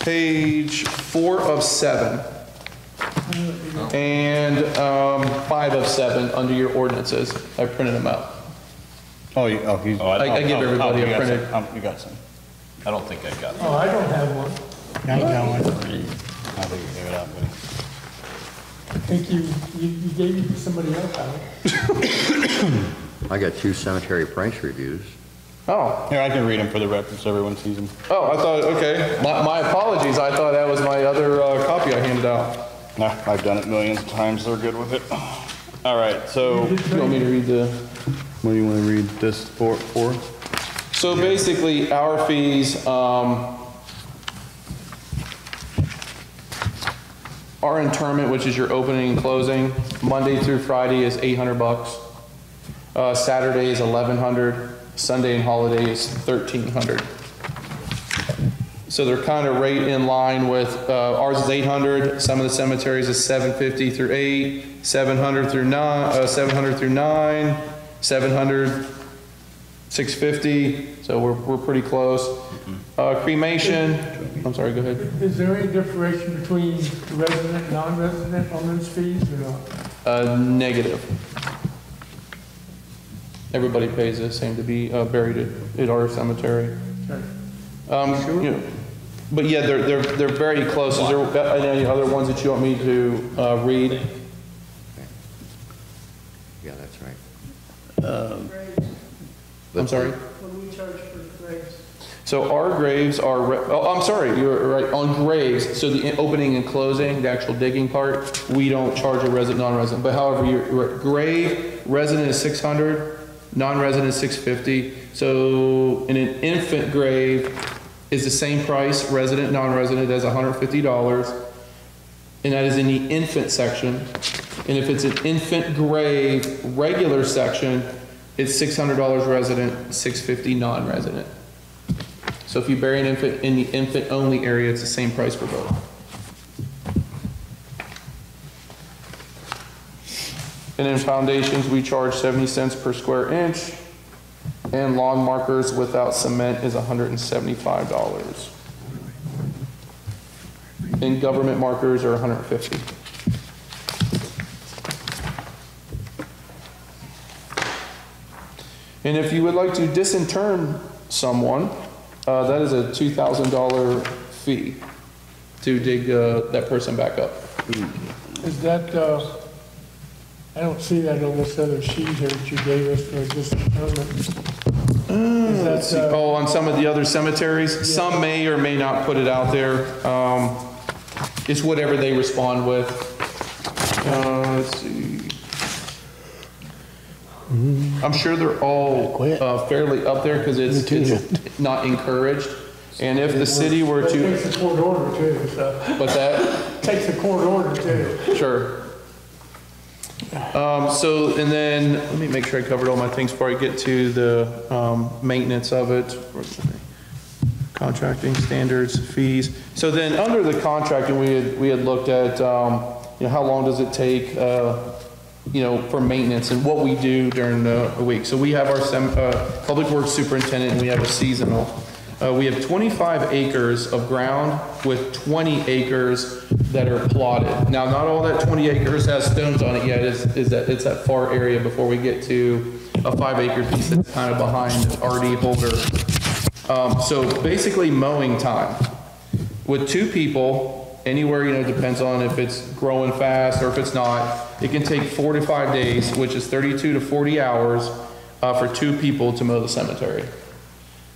E: page four of seven. And um, five of seven under your ordinances. I printed them out.
B: Oh, you, oh, he's.
C: Oh, I-
E: I I give
B: oh, oh,
E: everybody
B: you
E: a
B: got some.
E: printed.
B: Um, You got some.
C: I don't think I got that.
D: Oh, I don't have one.
G: I got one.
B: I think you gave it out, buddy.
D: I think you, you you gave it to somebody else, Alex.
F: I got two cemetery price reviews.
E: Oh,
B: Here, I can read them for the record so everyone sees them.
E: oh, I thought, okay. My, my apologies. I thought that was my other uh, copy I handed out.
B: Nah, I've done it millions of times, they're good with it. All right, so,
E: You want me to read the?
B: what do you want to read this for, for?
E: So basically, our fees, um, our interment, which is your opening and closing, Monday through Friday is 800 bucks. Uh, Saturday is 1100, Sunday and holiday is 1300. So they're kind of right in line with, uh, ours is 800, some of the cemeteries is 750 through 8, 700 through 9, uh, 700 through 9, 700 650, so we're, we're pretty close. Uh, cremation, I'm sorry, go ahead.
D: Is there any differentiation between resident and non-resident on those fees or not?
E: Uh, negative. Everybody pays the same to be uh, buried at, at our cemetery. Um, you know, But yeah, they're, they're, they're very close. Is there uh, any other ones that you want me to, uh, read?
F: Yeah, that's right.
E: I'm sorry?
H: What do we charge for graves?
E: So our graves are, re- oh, I'm sorry, you're right, on graves, so the opening and closing, the actual digging part, we don't charge a resident, non-resident, but however, your your grave, resident is 600, non-resident is 650. So in an infant grave is the same price, resident, non-resident, as $150. And that is in the infant section. And if it's an infant grave, regular section, it's $600 resident, 650 non-resident. So if you bury an infant in the infant-only area, it's the same price for both. And in foundations, we charge 70 cents per square inch, and lawn markers without cement is $175. And government markers are 150. And if you would like to disinterm someone, uh, that is a $2,000 fee to dig uh, that person back up.
D: Is that, uh, I don't see that on this other sheet here that you gave us for disinterment. Is that, uh,
E: Oh, on some of the other cemeteries, some may or may not put it out there. Um, it's whatever they respond with. Uh, let's see. I'm sure they're all uh, fairly up there because it's, it's not encouraged. And if the city were
D: It
E: to,
D: takes a court order too, so,
E: what's that?
D: takes a court order too.
E: Sure. Um, so, and then, let me make sure I covered all my things before I get to the, um, maintenance of it. Contracting standards, fees. So then, under the contracting, we had, we had looked at, um, you know, how long does it take, uh, you know, for maintenance and what we do during the week. So we have our sem, uh, public works superintendent and we have a seasonal. Uh, we have 25 acres of ground with 20 acres that are plotted. Now, not all that 20 acres has stones on it yet, is, is that, it's that far area before we get to a five acre piece that's kind of behind RD Holder. Um, so basically mowing time. With two people, anywhere, you know, depends on if it's growing fast or if it's not, it can take four to five days, which is 32 to 40 hours, uh, for two people to mow the cemetery.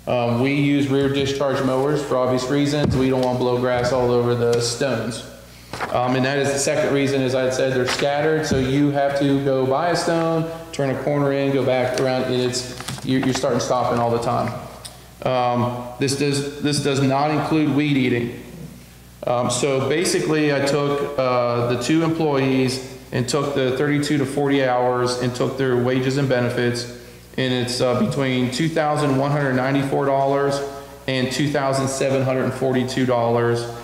E: Um, we use rear discharge mowers for obvious reasons. We don't want to blow grass all over the stones. Um, and that is the second reason, as I said, they're scattered, so you have to go buy a stone, turn a corner in, go back around, and it's, you're, starting stopping all the time. Um, this does, this does not include weed eating. Um, so basically, I took, uh, the two employees and took the 32 to 40 hours and took their wages and benefits, and it's, uh, between $2,194 and $2,742,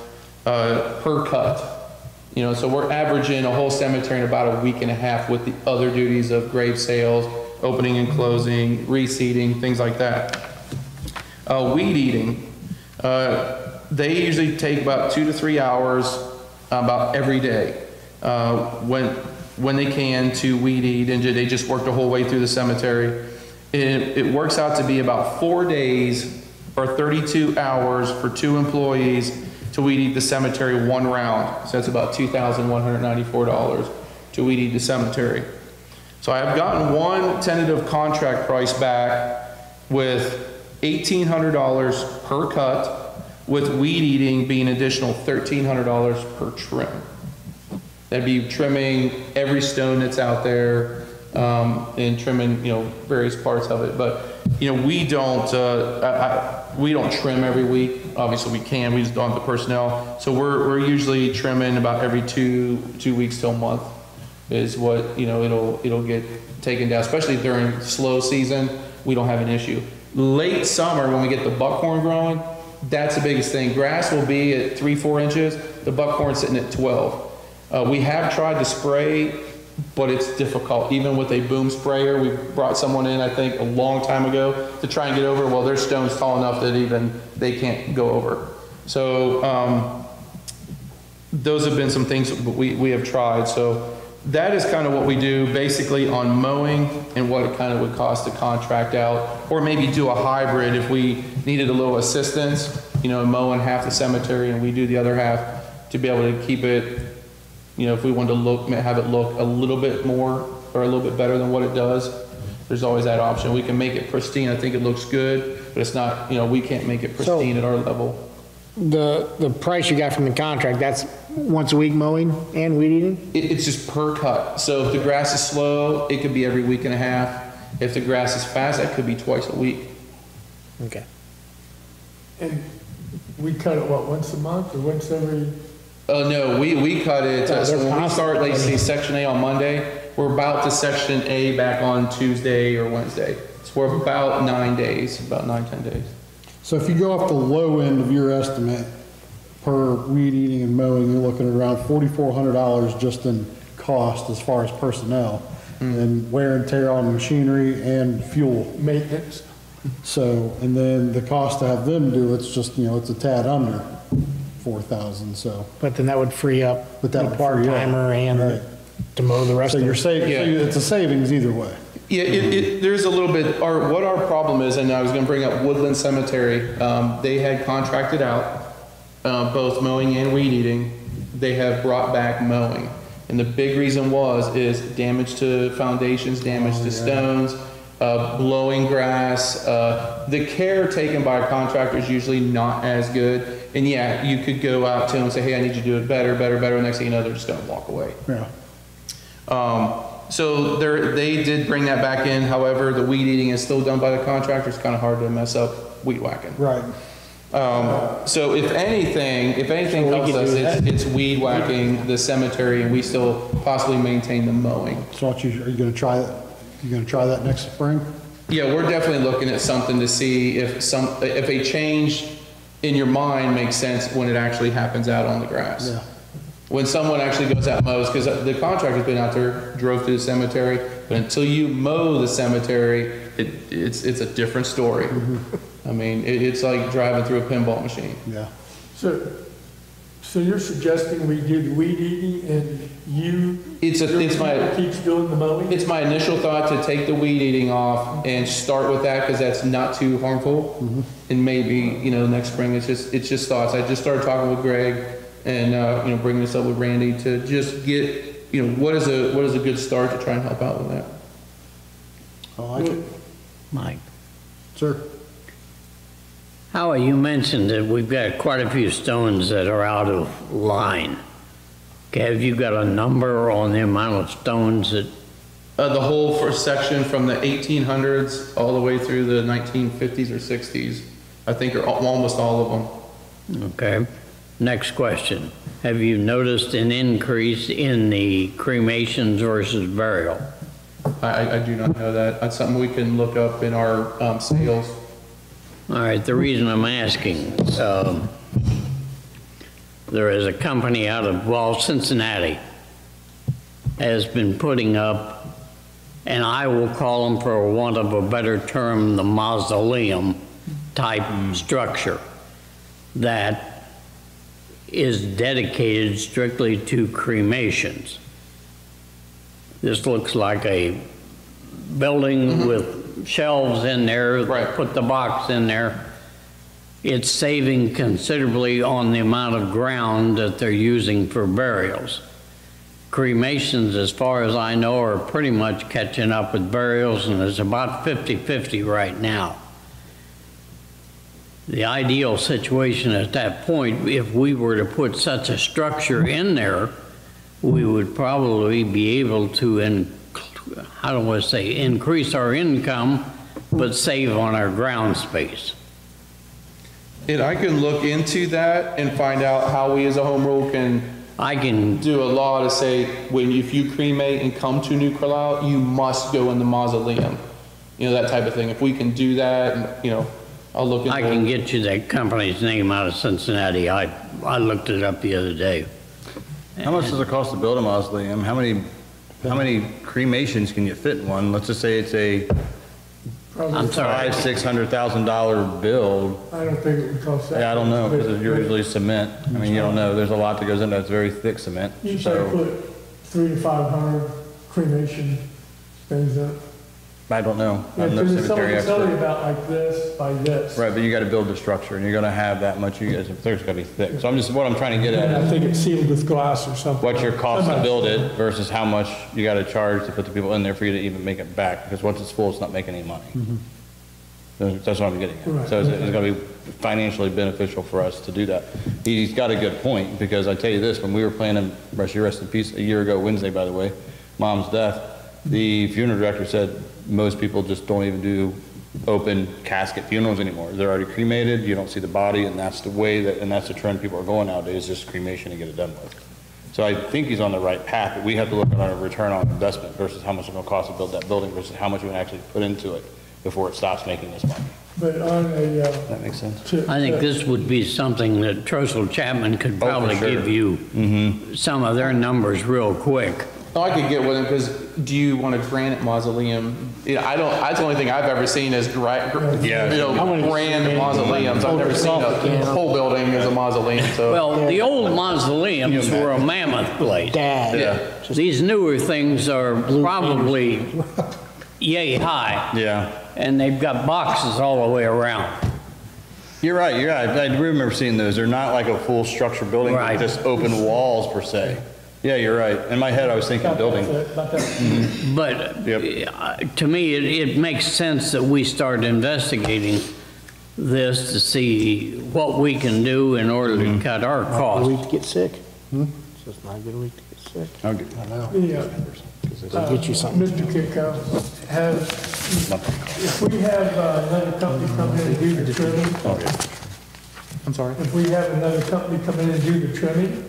E: uh, per cut. You know, so we're averaging a whole cemetery in about a week and a half with the other duties of grave sales, opening and closing, reseeding, things like that. Uh, weed eating, uh, they usually take about two to three hours about every day uh, when, when they can to weed eat, and they just work the whole way through the cemetery. It, it works out to be about four days or 32 hours for two employees to weed eat the cemetery one round. So that's about $2,194 to weed eat the cemetery. So I have gotten one tentative contract price back with $1,800 per cut, with weed eating being an additional $1,300 per trim. That'd be trimming every stone that's out there, um, and trimming, you know, various parts of it. But, you know, we don't, uh, I, I, we don't trim every week. Obviously, we can, we just don't have the personnel. So we're, we're usually trimming about every two, two weeks to a month is what, you know, it'll, it'll get taken down, especially during slow season, we don't have an issue. Late summer, when we get the buckhorn growing, that's the biggest thing. Grass will be at three, four inches, the buckhorn's sitting at 12. Uh, we have tried to spray, but it's difficult, even with a boom sprayer. We brought someone in, I think, a long time ago to try and get over, well, their stone's tall enough that even they can't go over. So, um, those have been some things we, we have tried. So that is kind of what we do basically on mowing and what it kind of would cost to contract out. Or maybe do a hybrid if we needed a little assistance, you know, mowing half the cemetery and we do the other half to be able to keep it, you know, if we wanted to look, have it look a little bit more or a little bit better than what it does. There's always that option. We can make it pristine. I think it looks good, but it's not, you know, we can't make it pristine at our level.
G: The, the price you got from the contract, that's once a week mowing and weed eating?
E: It, it's just per cut. So if the grass is slow, it could be every week and a half. If the grass is fast, that could be twice a week.
G: Okay.
D: And we cut it, what, once a month or once every,
E: Uh, no, we, we cut it, uh,
G: Oh,
E: so
G: they're
E: when we start, like,
G: constant.
E: say, section A on Monday, we're about to section A back on Tuesday or Wednesday. So we're about nine days, about nine, ten days.
A: So if you go off the low end of your estimate per weed eating and mowing, you're looking at around forty-four hundred dollars just in cost as far as personnel and wear and tear on machinery and fuel.
D: maintenance.
A: So, and then the cost to have them do it's just, you know, it's a tad under four thousand, so.
G: But then that would free up
A: But that
G: the
A: would free up,
G: part-timer
A: right.
G: and to mow the rest
A: So
G: of
A: you're
G: it.
A: saving,
E: Yeah.
A: it's a savings either way.
E: Yeah, it, it, there's a little bit, our, what our problem is, and I was gonna bring up Woodland Cemetery, um, they had contracted out, uh, both mowing and weed eating. They have brought back mowing. And the big reason was, is damage to foundations, damage to stones, uh, blowing grass. Uh, the care taken by a contractor is usually not as good. And yeah, you could go out to them and say, hey, I need you to do it better, better, better. Next thing you know, they're just gonna walk away.
A: Yeah.
E: Um, so they did bring that back in. However, the weed eating is still done by the contractor. It's kind of hard to mess up weed whacking.
A: Right.
E: Um, so if anything, if anything
G: So
E: helps us, it's, it's weed whacking the cemetery and we still possibly maintain the mowing.
A: So you, are you gonna try that, you gonna try that next spring?
E: Yeah, we're definitely looking at something to see if some, if a change in your mind makes sense when it actually happens out on the grass.
A: Yeah.
E: When someone actually goes out and mows, because uh, the contractor's been out there, drove through the cemetery, but until you mow the cemetery, it, it's, it's a different story. Mm-hmm. I mean, it, it's like driving through a pinball machine.
A: Yeah.
D: So, so you're suggesting we do the weed eating and you?
E: It's a- it's my-
D: Keeps doing the mowing?
E: It's my initial thought to take the weed eating off and start with that because that's not too harmful. And maybe, you know, next spring, it's just, it's just thoughts. I just started talking with Greg and, uh, you know, bringing this up with Randy to just get, you know, what is a, what is a good start to try and help out with that?
A: I like it.
I: Mike.
A: Sir?
I: Howie, you mentioned that we've got quite a few stones that are out of line. Have you got a number on the amount of stones that,
E: Uh, the whole first section from the 1800s all the way through the 1950s or 60s, I think are almost all of them.
I: okay? Next question. Have you noticed an increase in the cremations versus burial?
E: I, I- I do not know that. That's something we can look up in our, um, sales.
I: All right, the reason I'm asking, um, there is a company out of, well, Cincinnati has been putting up, and I will call them for want of a better term, the mausoleum type structure that is dedicated strictly to cremations. This looks like a building with shelves in there.
E: Right.
I: Put the box in there. It's saving considerably on the amount of ground that they're using for burials. Cremations, as far as I know, are pretty much catching up with burials, and it's about 50-50 right now. The ideal situation at that point, if we were to put such a structure in there, we would probably be able to, in- how do I say, increase our income, but save on our ground space.
E: And I can look into that and find out how we as a home rule can
I: I can,
E: do a law to say, when, if you cremate and come to New Carlisle, you must go in the mausoleum. You know, that type of thing. If we can do that, and, you know, I'll look into.
I: I can get you that company's name out of Cincinnati. I, I looked it up the other day.
B: How much does it cost to build a mausoleum? How many, how many cremations can you fit in one? Let's just say it's a
I: I'm sorry.
B: five, six hundred thousand dollar build.
D: I don't think it would cost that.
B: Yeah, I don't know, because it's usually cement. I mean, you don't know, there's a lot that goes into it, it's very thick cement,
D: You say
B: so
D: put three to five hundred cremation things up.
B: I don't know.
D: Yeah,
B: I'm no
D: because if
B: cemetery
D: tell you
B: expert.
D: about like this, by this.
B: Right, but you gotta build the structure, and you're gonna have that much, you guys, there's gotta be thick. So I'm just, what I'm trying to get
D: And
B: at
D: I
B: is
D: think it's sealed with glass or something.
B: what's your cost to
D: Somebody-
B: build it versus how much you gotta charge to put the people in there for you to even make it back, because once it's full, it's not making any money. Mm-hmm. That's that's what I'm getting
D: Right.
B: at. So it's, it's gonna be financially beneficial for us to do that. He's got a good point, because I tell you this, when we were planning, rest your rest in peace, a year ago Wednesday, by the way, mom's death, the funeral director said most people just don't even do open casket funerals anymore. They're already cremated, you don't see the body, and that's the way that, and that's the trend people are going nowadays, just cremation and get it done with. So I think he's on the right path, but we have to look at our return on investment versus how much it's gonna cost to build that building versus how much we can actually put into it before it stops making us money.
D: But on a, uh,
B: That makes sense?
D: to-
I: I think
D: to-
I: this would be something that Trostel Chapman could
B: Oh,
I: probably
B: sure.
I: give you some of their numbers real quick.
E: Oh, I could get with him, because do you want a granite mausoleum? You know, I don't, that's the only thing I've ever seen is gra, gr-
B: Yeah.
E: you know,
G: I wanna see
E: grand mausoleums. I've never seen a whole building as a mausoleum, so.
I: Well, the old mausoleums were a mammoth place.
G: Dad.
E: Yeah.
I: These newer things are probably yay high,
B: Yeah.
I: and they've got boxes all the way around.
B: You're right, you're right. I remember seeing those. They're not like a full structure building, they're
I: Right.
B: just open walls per se. Yeah, you're right. In my head, I was thinking
D: About
B: building.
D: that- About that,
I: But
B: Yep.
I: uh, to me, it, it makes sense that we start investigating this to see what we can do in order to cut our
G: Not a
I: costs.
G: week to get sick. It's just not a good week to get sick.
B: I'll
A: I know.
D: the, uh,
G: They'll get you something.
D: Mr. Kiko, has, if we have uh, another company come in and do the trimming,
E: I'm sorry?
D: if we have another company come in and do the trimming,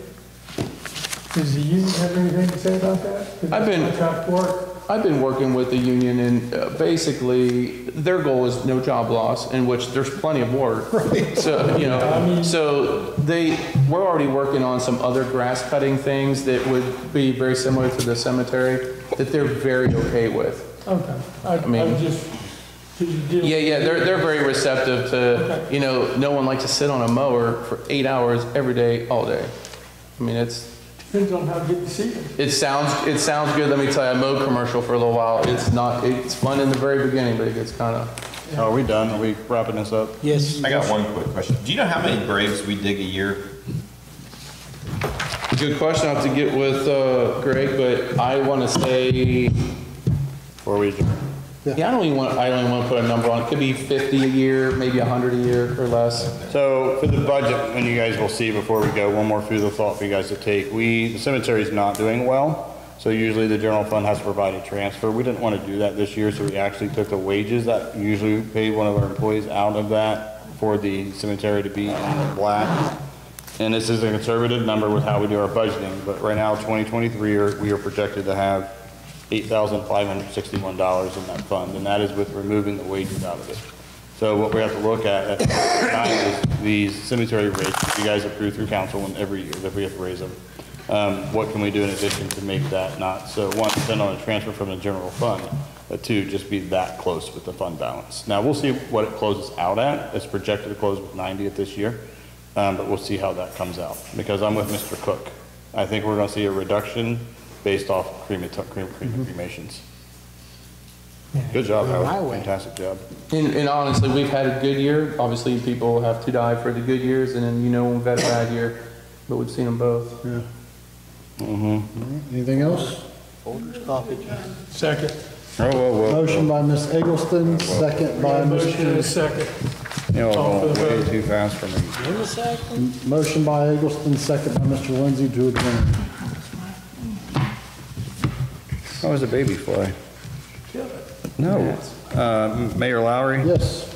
D: does the union have anything to say about that? Does
E: I've been-
D: Contract work?
E: I've been working with the union and uh, basically their goal is no job loss, in which there's plenty of work. Right. So, you know, so they, we're already working on some other grass cutting things that would be very similar to the cemetery that they're very okay with.
D: Okay, I,
E: mean-
D: was just, did you deal?
E: Yeah, yeah, they're, they're very receptive to, you know, no one likes to sit on a mower for eight hours every day, all day. I mean, it's,
D: Depends on how good the season.
E: it sounds, it sounds good, let me tell you, I mowed commercial for a little while. It's not, it's fun in the very beginning, but it gets kind of,
B: Are we done? Are we wrapping this up?
G: Yes.
C: I got one quick question. Do you know how many graves we dig a year?
E: Good question, I have to get with uh, Greg, but I want to say,
B: Before we adjourn?
E: Yeah, I don't even want, I don't even want to put a number on it. Could be 50 a year, maybe 100 a year or less.
B: So for the budget, and you guys will see before we go, one more food of thought for you guys to take. We, the cemetery's not doing well, so usually the general fund has to provide a transfer. We didn't want to do that this year, so we actually took the wages that usually we pay one of our employees out of that for the cemetery to be in the black. And this is a conservative number with how we do our budgeting, but right now, 2023, we are projected to have $8,561 in that fund, and that is with removing the wages out of it. So what we have to look at at the time is these cemetery rates you guys approve through council and every year that we have to raise them. Um, What can we do in addition to make that not, so one, depend on a transfer from the general fund, but two, just be that close with the fund balance. Now, we'll see what it closes out at. It's projected to close with 90 at this year, um, but we'll see how that comes out, because I'm with Mr. Cook. I think we're going to see a reduction based off cremata- crem- mm-hmm. cremations. Good job,
G: My
B: Howard.
G: way.
B: Fantastic job.
E: And, and honestly, we've had a good year. Obviously, people have to die for the good years, and then you know we've had a bad year, but we've seen them both. Yeah. Mm-hmm.
A: Anything else?
D: Second.
B: Oh, whoa, whoa,
A: Motion by Ms. Eggleston, second by
D: Motion and a
A: Mr.
D: second.
B: You know,
D: Call for the
B: going way too fast for me.
A: Motion by Eggleston, second by Mr. Lindsay to adjourn.
B: How was a baby fly? No. Uh, Mayor Lowry,
A: Yes.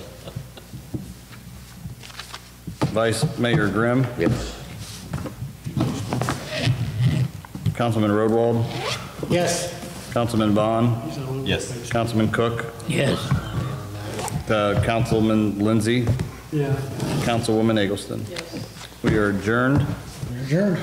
B: Vice Mayor Grimm,
F: Yes.
B: Councilman Roadwald,
G: Yes.
B: Councilman Bond,
C: Yes.
B: Councilman Cook,
I: Yes.
B: uh, Councilman Lindsay,
D: Yeah.
B: Councilwoman Eggleston. Yes. We are adjourned.
A: Adjourned.